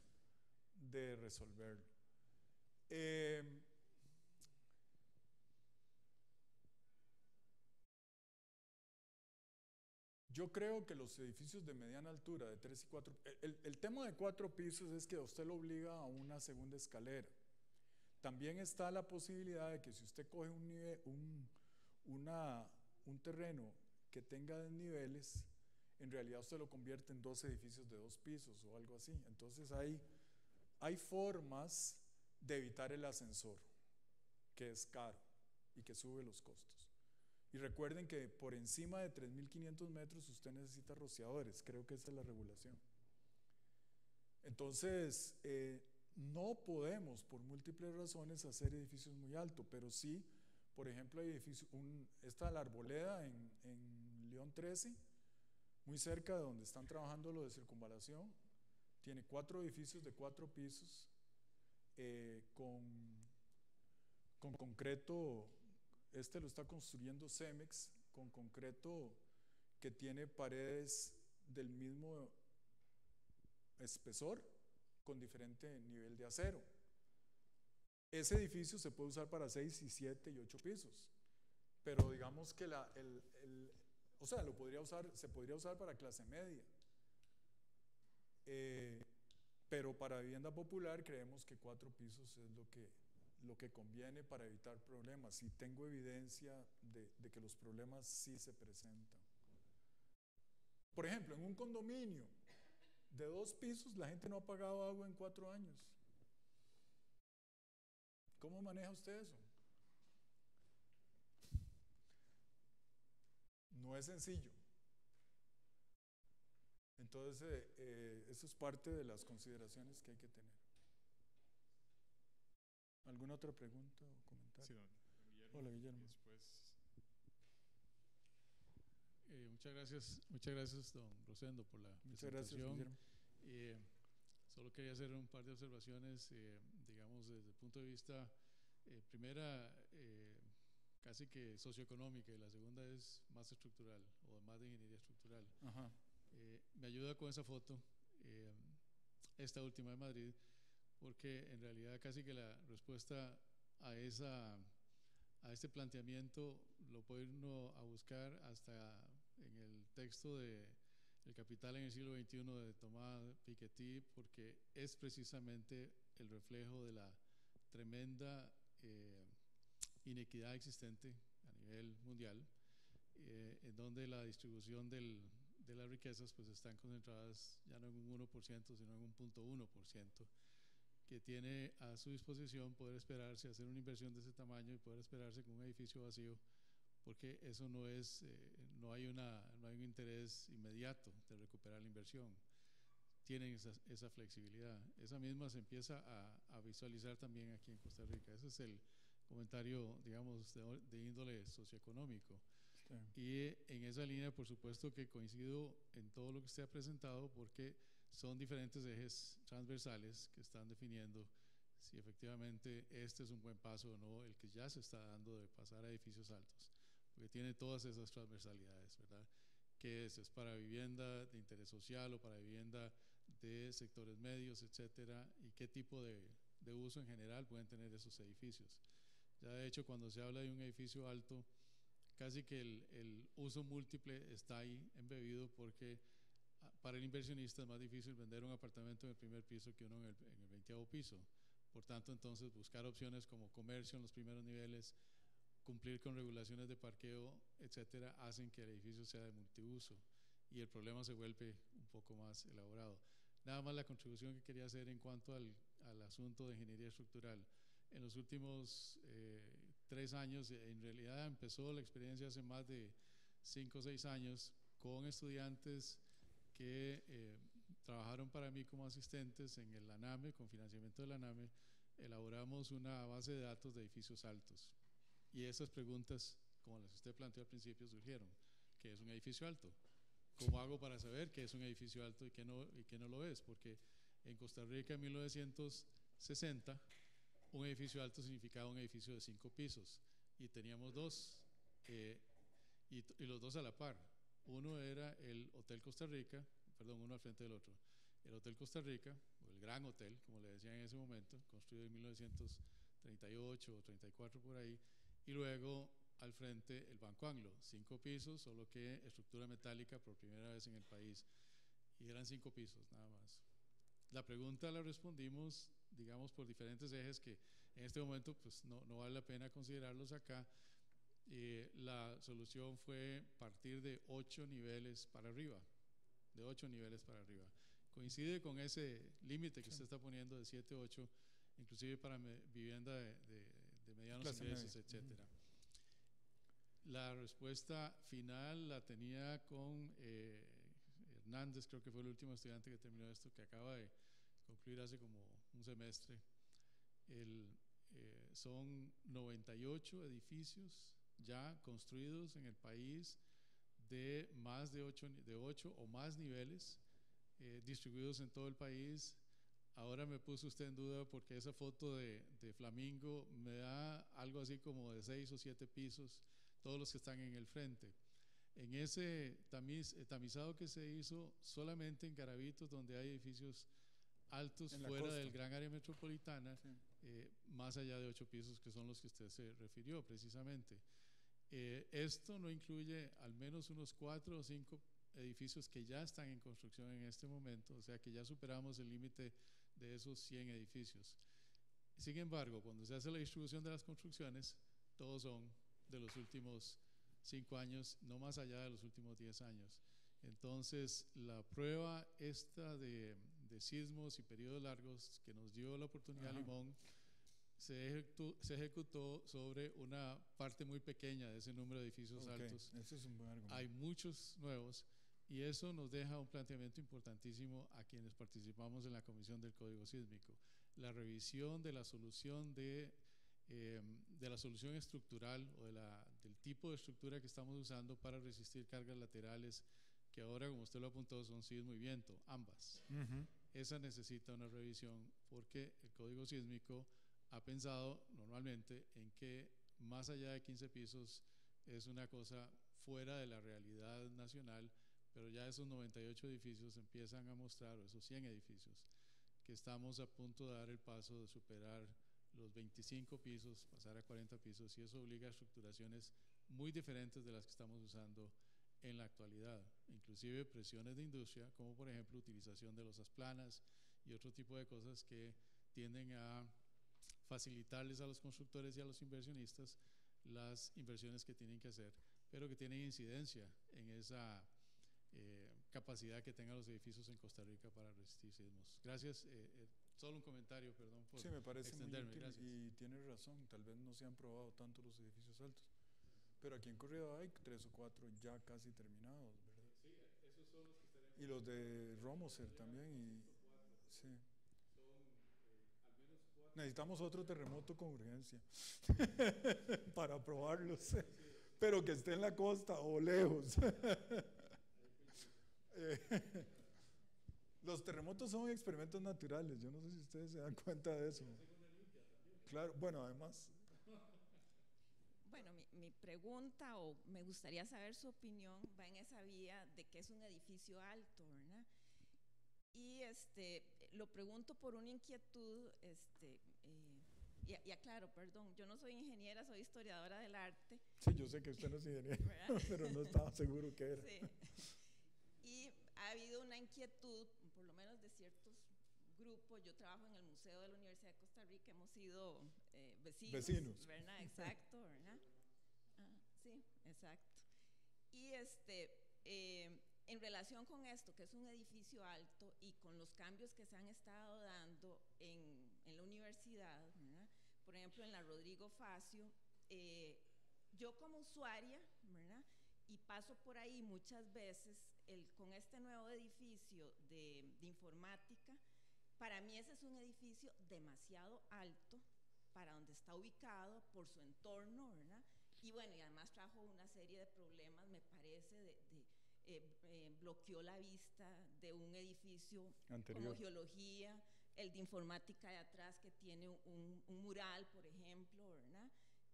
de resolverlo. Eh, Yo creo que los edificios de mediana altura, de tres y cuatro, el, el, tema de cuatro pisos es que usted lo obliga a una segunda escalera. También está la posibilidad de que si usted coge un, nivel, un, una, un terreno que tenga desniveles, en realidad usted lo convierte en dos edificios de dos pisos o algo así. Entonces hay, hay formas de evitar el ascensor, que es caro y que sube los costos. Y recuerden que por encima de 3.500 metros usted necesita rociadores, creo que esa es la regulación. Entonces, eh, no podemos por múltiples razones hacer edificios muy altos, pero sí, por ejemplo, hay edificios, un, está la arboleda en, en León 13, muy cerca de donde están trabajando lo de circunvalación. tiene cuatro edificios de cuatro pisos eh, con, con concreto, este lo está construyendo Cemex, con concreto que tiene paredes del mismo espesor con diferente nivel de acero. Ese edificio se puede usar para 6 y 7 y 8 pisos, pero digamos que la, el, el, o sea, lo podría usar, se podría usar para clase media. Eh, pero para vivienda popular creemos que cuatro pisos es lo que, lo que conviene para evitar problemas. Y tengo evidencia de, de que los problemas sí se presentan. Por ejemplo, en un condominio de dos pisos la gente no ha pagado agua en cuatro años. ¿Cómo maneja usted eso? No es sencillo. Entonces, eh, eh, eso es parte de las consideraciones que hay que tener. ¿Alguna otra pregunta o comentario? Sí, don Guillermo. Hola, Guillermo. Después, Eh, muchas gracias, muchas gracias, don Rosendo, por la Muchas gracias, presentación. Guillermo. Solo quería hacer un par de observaciones, digamos, desde el punto de vista, eh, primera, eh, casi que socioeconómica, y la segunda es más estructural, o más de ingeniería estructural. Ajá. Eh, me ayuda con esa foto, eh, esta última de Madrid, porque en realidad casi que la respuesta a, esa, a este planteamiento lo puede uno a buscar hasta en el texto de El Capital en el siglo XXI de Tomás Piketty, porque es precisamente el reflejo de la tremenda eh, inequidad existente a nivel mundial, eh, en donde la distribución del, de las riquezas pues están concentradas ya no en un 1%, sino en un punto 1%, que tiene a su disposición poder esperarse hacer una inversión de ese tamaño y poder esperarse con un edificio vacío, porque eso no es, eh, no, hay una, no hay un interés inmediato de recuperar la inversión. Tienen esa, esa flexibilidad. Esa misma se empieza a, a, visualizar también aquí en Costa Rica. Ese es el comentario, digamos, de, de índole socioeconómico. Sí. Y en esa línea, por supuesto que coincido en todo lo que usted ha presentado porque son diferentes ejes transversales que están definiendo si efectivamente este es un buen paso o no, el que ya se está dando de pasar a edificios altos, porque tiene todas esas transversalidades, ¿verdad? Que es, es para vivienda de interés social o para vivienda de sectores medios, etcétera, y qué tipo de, de uso en general pueden tener esos edificios. Ya de hecho, cuando se habla de un edificio alto, casi que el, el, uso múltiple está ahí embebido porque ah, para el inversionista es más difícil vender un apartamento en el primer piso que uno en el, en el 20 piso. Por tanto, entonces buscar opciones como comercio en los primeros niveles, cumplir con regulaciones de parqueo, etcétera, hacen que el edificio sea de multiuso y el problema se vuelve un poco más elaborado. Nada más la contribución que quería hacer en cuanto al, al asunto de ingeniería estructural. En los últimos eh, tres años, en realidad empezó la experiencia hace más de cinco o seis años con estudiantes que eh, trabajaron para mí como asistentes en el ANAME, con financiamiento del ANAME, elaboramos una base de datos de edificios altos. Y esas preguntas, como las que usted planteó al principio, surgieron. ¿Qué es un edificio alto? ¿Cómo hago para saber qué es un edificio alto y qué no, y qué no lo es? Porque en Costa Rica en 1960 un edificio alto significaba un edificio de cinco pisos y teníamos dos, eh, y, y, los dos a la par. Uno era el Hotel Costa Rica, perdón, uno al frente del otro. El Hotel Costa Rica, o el Gran Hotel, como le decían en ese momento, construido en 1938 o 34 por ahí, y luego al frente el Banco Anglo, cinco pisos, solo que estructura metálica por primera vez en el país. Y eran cinco pisos, nada más. La pregunta la respondimos digamos, por diferentes ejes que en este momento pues no, no vale la pena considerarlos acá. Eh, la solución fue partir de ocho niveles para arriba, de ocho niveles para arriba. Coincide con ese límite que usted está poniendo de 7, 8, inclusive para me, vivienda de, de, de medianos ingresos, media. etcétera. Uh -huh. La respuesta final la tenía con eh, Hernández, creo que fue el último estudiante que terminó esto, que acaba de concluir hace como un semestre. El, eh, son 98 edificios ya construidos en el país de más de 8, de 8 o más niveles eh, distribuidos en todo el país. Ahora me puso usted en duda porque esa foto de, de, Flamingo me da algo así como de seis o siete pisos, todos los que están en el frente. En ese tamiz, eh, tamizado que se hizo solamente en Garavitos, donde hay edificios altos fuera del gran área metropolitana, sí. eh, más allá de ocho pisos, que son los que usted se refirió precisamente. Eh, esto no incluye al menos unos cuatro o cinco edificios que ya están en construcción en este momento, o sea que ya superamos el límite de esos 100 edificios. Sin embargo, cuando se hace la distribución de las construcciones, todos son de los últimos cinco años, no más allá de los últimos 10 años. Entonces, la prueba esta de, de sismos y periodos largos que nos dio la oportunidad Ajá. Limón se ejecutó, se ejecutó, sobre una parte muy pequeña de ese número de edificios okay. altos. Ese es un buen argumento. Hay muchos nuevos y eso nos deja un planteamiento importantísimo a quienes participamos en la Comisión del Código Sísmico. La revisión de la solución de, eh, de la solución estructural o de la, del tipo de estructura que estamos usando para resistir cargas laterales que ahora, como usted lo apuntó, son sismo y viento, ambas. Uh -huh. Esa necesita una revisión porque el Código Sísmico ha pensado normalmente en que más allá de 15 pisos es una cosa fuera de la realidad nacional, pero ya esos 98 edificios empiezan a mostrar, o esos 100 edificios, que estamos a punto de dar el paso de superar los 25 pisos, pasar a 40 pisos, y eso obliga a estructuraciones muy diferentes de las que estamos usando en la actualidad, inclusive presiones de industria, como por ejemplo utilización de losas planas y otro tipo de cosas que tienden a facilitarles a los constructores y a los inversionistas las inversiones que tienen que hacer, pero que tienen incidencia en esa eh, capacidad que tengan los edificios en Costa Rica para resistir sismos. Gracias. Eh, eh, solo un comentario, perdón por Sí, me parece extenderme. muy útil Gracias. y tiene razón, tal vez no se han probado tanto los edificios altos, pero aquí en Corrido hay tres o cuatro ya casi terminados, ¿verdad? Sí, esos son los que estaremos Y los de Romoser también, y sí. Necesitamos otro terremoto con urgencia para probarlos, pero que esté en la costa o lejos. Los terremotos son experimentos naturales, yo no sé si ustedes se dan cuenta de eso. Claro, bueno, además. Bueno, mi, mi, pregunta o me gustaría saber su opinión va en esa vía de que es un edificio alto, ¿verdad? Y este, lo pregunto por una inquietud, este, eh, y, y, aclaro, perdón, yo no soy ingeniera, soy historiadora del arte. Sí, yo sé que usted no es ingeniera, pero no estaba seguro que era. Sí. Y ha habido una inquietud, por lo menos de ciertos grupos. Yo trabajo en el Museo de la Universidad de Costa Rica, hemos sido eh, vecinos. Vecinos. ¿Verdad? Exacto, ¿verdad? Ah, sí, exacto. Y este, eh, en relación con esto, que es un edificio alto, y con los cambios que se han estado dando en, en la universidad, ¿verdad? por ejemplo, en la Rodrigo Facio, eh, yo como usuaria, ¿verdad? y paso por ahí muchas veces, el, con este nuevo edificio de, de, informática, para mí ese es un edificio demasiado alto para donde está ubicado, por su entorno, ¿verdad? Y bueno, y además trajo una serie de problemas, me parece, de, de eh, eh, bloqueó la vista de un edificio Anterior. como geología, el de informática de atrás que tiene un, un mural, por ejemplo, ¿verdad?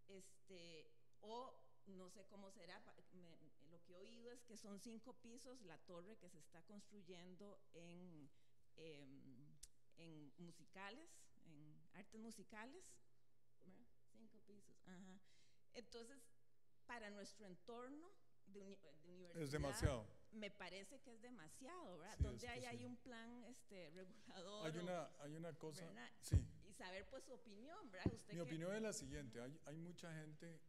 Este, o no sé cómo será, me, lo que he oído es que son cinco pisos la torre que se está construyendo en, eh, en musicales, en artes musicales, ¿verdad? cinco pisos, ajá. Entonces, para nuestro entorno de, uni de, universidad, es demasiado. Me parece que es demasiado, ¿verdad? Sí, Donde hay, sí. hay un plan este, regulador. Hay o, una, hay una cosa, sí. Y saber pues su opinión, ¿verdad? Usted Mi opinión es la siguiente, hay, hay mucha gente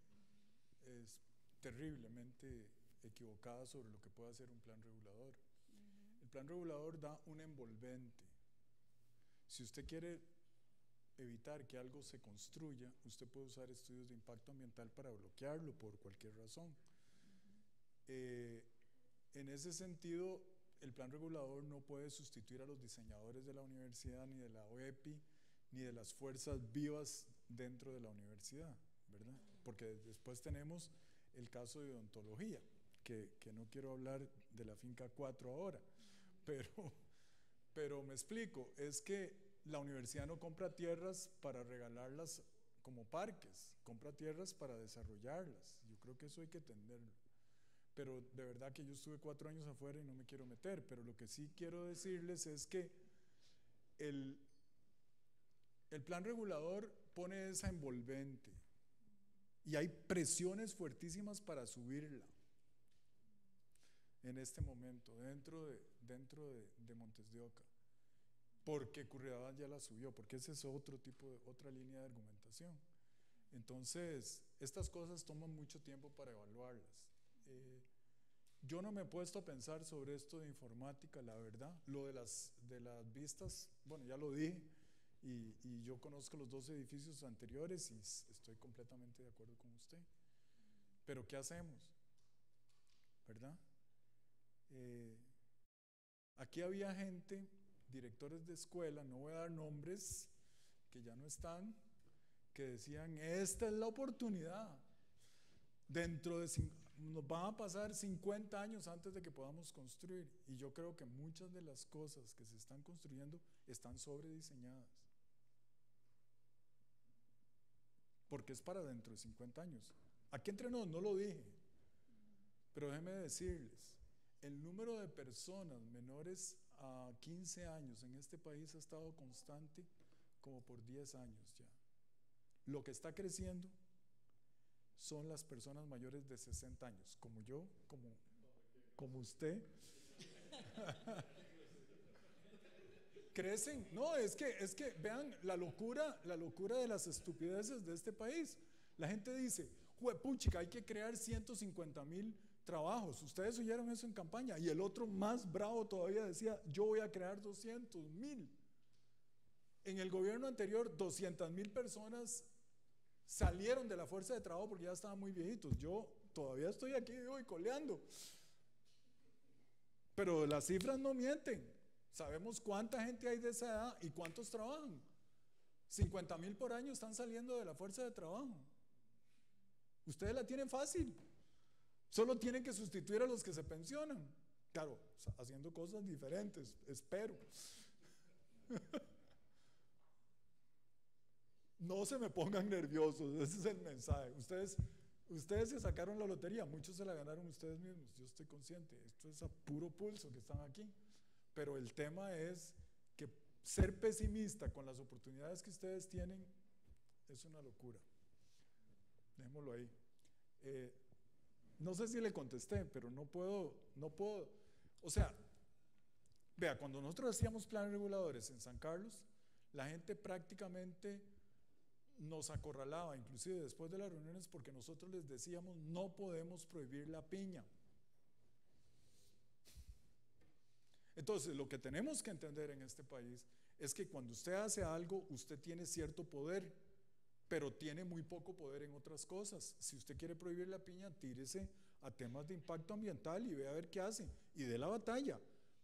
es terriblemente equivocada sobre lo que puede hacer un plan regulador. Uh -huh. El plan regulador da un envolvente. Si usted quiere evitar que algo se construya, usted puede usar estudios de impacto ambiental para bloquearlo por cualquier razón. Eh, en ese sentido, el plan regulador no puede sustituir a los diseñadores de la universidad, ni de la OEPI, ni de las fuerzas vivas dentro de la universidad, ¿verdad? Porque después tenemos el caso de odontología, que, que, no quiero hablar de la finca 4 ahora, pero Pero me explico, es que la universidad no compra tierras para regalarlas como parques, compra tierras para desarrollarlas. Yo creo que eso hay que entenderlo. Pero de verdad que yo estuve cuatro años afuera y no me quiero meter. Pero lo que sí quiero decirles es que el, el plan regulador pone esa envolvente y hay presiones fuertísimas para subirla en este momento dentro de, dentro de, de Montes de Oca. Porque Curridabat ya la subió, porque ese es otro tipo de, otra línea de argumentación. Entonces, estas cosas toman mucho tiempo para evaluarlas. Eh, yo no me he puesto a pensar sobre esto de informática, la verdad. Lo de las, de las vistas, bueno, ya lo dije, y, y yo conozco los dos edificios anteriores y estoy completamente de acuerdo con usted. Pero ¿qué hacemos? ¿Verdad? Eh, aquí había gente, directores de escuela, no voy a dar nombres, que ya no están, que decían, esta es la oportunidad. Dentro de, nos van a pasar 50 años antes de que podamos construir. Y yo creo que muchas de las cosas que se están construyendo están sobrediseñadas. Porque es para dentro de 50 años. Aquí entre nosotros no lo dije, pero déjenme decirles, el número de personas menores a 15 años en este país ha estado constante como por 10 años ya. Lo que está creciendo son las personas mayores de 60 años, como yo, como, como usted. Crecen, no, es que, es que vean la locura, la locura de las estupideces de este país. La gente dice, puchica, hay que crear 150 mil trabajos. Ustedes oyeron eso en campaña. Y el otro más bravo todavía decía, yo voy a crear 200 mil. En el gobierno anterior, 200 mil personas salieron de la fuerza de trabajo porque ya estaban muy viejitos. Yo todavía estoy aquí hoy coleando. Pero las cifras no mienten. Sabemos cuánta gente hay de esa edad y cuántos trabajan. 50 mil por año están saliendo de la fuerza de trabajo. Ustedes la tienen fácil. Solo tienen que sustituir a los que se pensionan. Claro, haciendo cosas diferentes, espero. no se me pongan nerviosos, ese es el mensaje. Ustedes, ustedes se sacaron la lotería, muchos se la ganaron ustedes mismos, yo estoy consciente, esto es a puro pulso que están aquí. Pero el tema es que ser pesimista con las oportunidades que ustedes tienen es una locura. Dejémoslo ahí. Eh, no sé si le contesté, pero no puedo, no puedo. O sea, vea, cuando nosotros hacíamos planes reguladores en San Carlos, la gente prácticamente nos acorralaba, inclusive después de las reuniones, porque nosotros les decíamos, no podemos prohibir la piña. Entonces, lo que tenemos que entender en este país es que cuando usted hace algo, usted tiene cierto poder pero tiene muy poco poder en otras cosas. Si usted quiere prohibir la piña, tírese a temas de impacto ambiental y vea a ver qué hace y dé la batalla.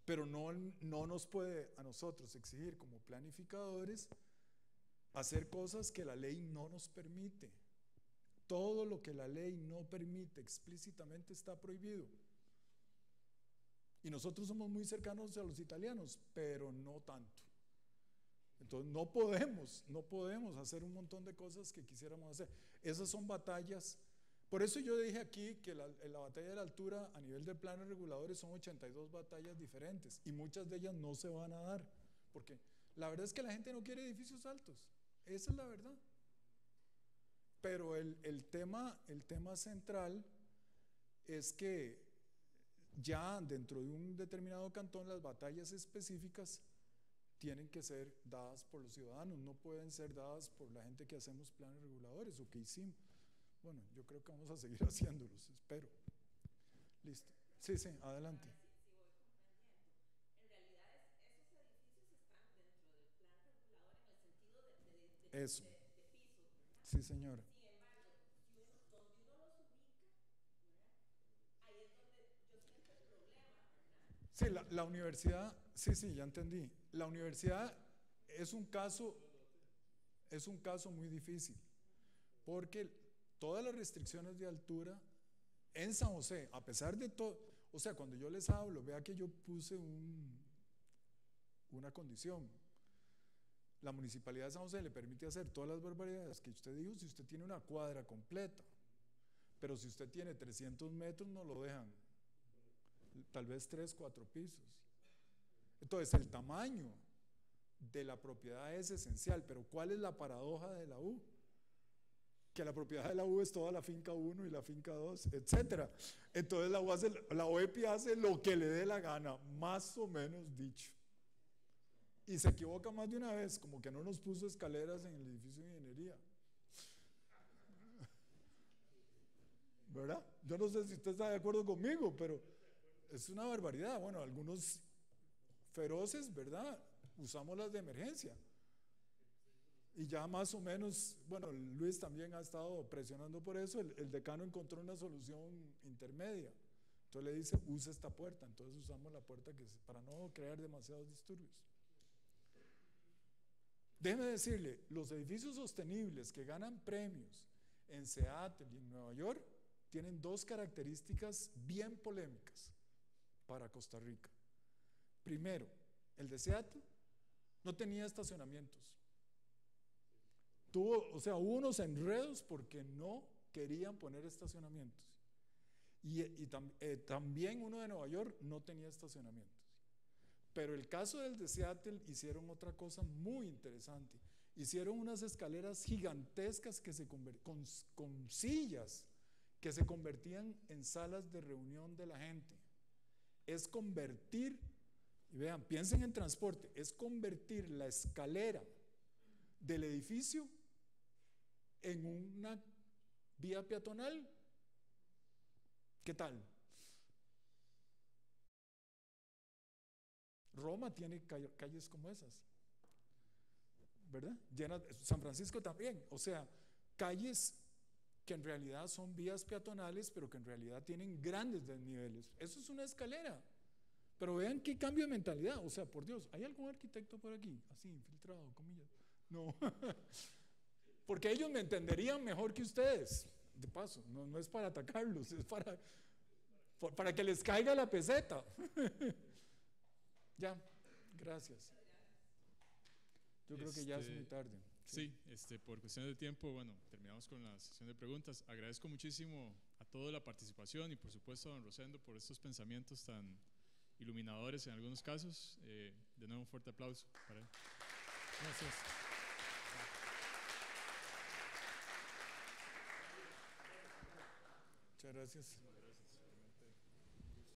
Pero no, no nos puede a nosotros exigir como planificadores hacer cosas que la ley no nos permite. Todo lo que la ley no permite explícitamente está prohibido. Y nosotros somos muy cercanos a los italianos, pero no tanto. Entonces no podemos, no podemos hacer un montón de cosas que quisiéramos hacer. Esas son batallas. Por eso yo dije aquí que la, la batalla de la altura a nivel de planes reguladores son 82 batallas diferentes y muchas de ellas no se van a dar. Porque la verdad es que la gente no quiere edificios altos. Esa es la verdad. Pero el, el, tema, el tema central es que ya dentro de un determinado cantón las batallas específicas tienen que ser dadas por los ciudadanos, no pueden ser dadas por la gente que hacemos planes reguladores o que hicimos. Bueno, yo creo que vamos a seguir haciéndolos, espero. Listo. Sí, sí, adelante. Eso. Sí, señora. Sí, la, la, universidad, sí, sí, ya entendí. La universidad es un caso, es un caso muy difícil, porque todas las restricciones de altura en San José, a pesar de todo, o sea, cuando yo les hablo, vea que yo puse un, una condición. La municipalidad de San José le permite hacer todas las barbaridades que usted dijo si usted tiene una cuadra completa. Pero si usted tiene 300 metros, no lo dejan. Tal vez 3, 4 pisos. Entonces, el tamaño de la propiedad es esencial, pero ¿cuál es la paradoja de la U? Que la propiedad de la U es toda la finca 1 y la finca 2, etc. Entonces la, U hace, la OEPI hace lo que le dé la gana, más o menos dicho. Y se equivoca más de una vez, como que no nos puso escaleras en el edificio de ingeniería. ¿Verdad? Yo no sé si usted está de acuerdo conmigo, pero es una barbaridad. Bueno, algunos feroces, ¿verdad? Usamos las de emergencia. Y ya más o menos, bueno, Luis también ha estado presionando por eso, el, decano encontró una solución intermedia. Entonces le dice, usa esta puerta. Entonces usamos la puerta que, para no crear demasiados disturbios. Déjeme decirle, los edificios sostenibles que ganan premios en Seattle y en Nueva York tienen dos características bien polémicas para Costa Rica. Primero, el de Seattle no tenía estacionamientos. Tuvo, o sea, unos enredos porque no querían poner estacionamientos. Y, eh, también uno de Nueva York no tenía estacionamientos. Pero el caso del de Seattle hicieron otra cosa muy interesante. Hicieron unas escaleras gigantescas que se con, con sillas que se convertían en salas de reunión de la gente. Es convertir, y vean, piensen en transporte, es convertir la escalera del edificio en una vía peatonal. ¿Qué tal? Roma tiene calles como esas, ¿verdad? San Francisco también, o sea, calles que en realidad son vías peatonales, pero que en realidad tienen grandes desniveles. Eso es una escalera. Pero vean qué cambio de mentalidad. O sea, por Dios, ¿hay algún arquitecto por aquí? Así, infiltrado, comillas. No. Porque ellos me entenderían mejor que ustedes. De paso, no, no es para atacarlos, es para, para que les caiga la peseta. ya, gracias. Yo creo que ya es muy este, tarde. Sí, este, por cuestión de tiempo, bueno, terminamos con la sesión de preguntas. Agradezco muchísimo a toda la participación y por supuesto a don Rosendo por estos pensamientos tan iluminadores en algunos casos. Eh, de nuevo un fuerte aplauso para él. Gracias. Muchas gracias.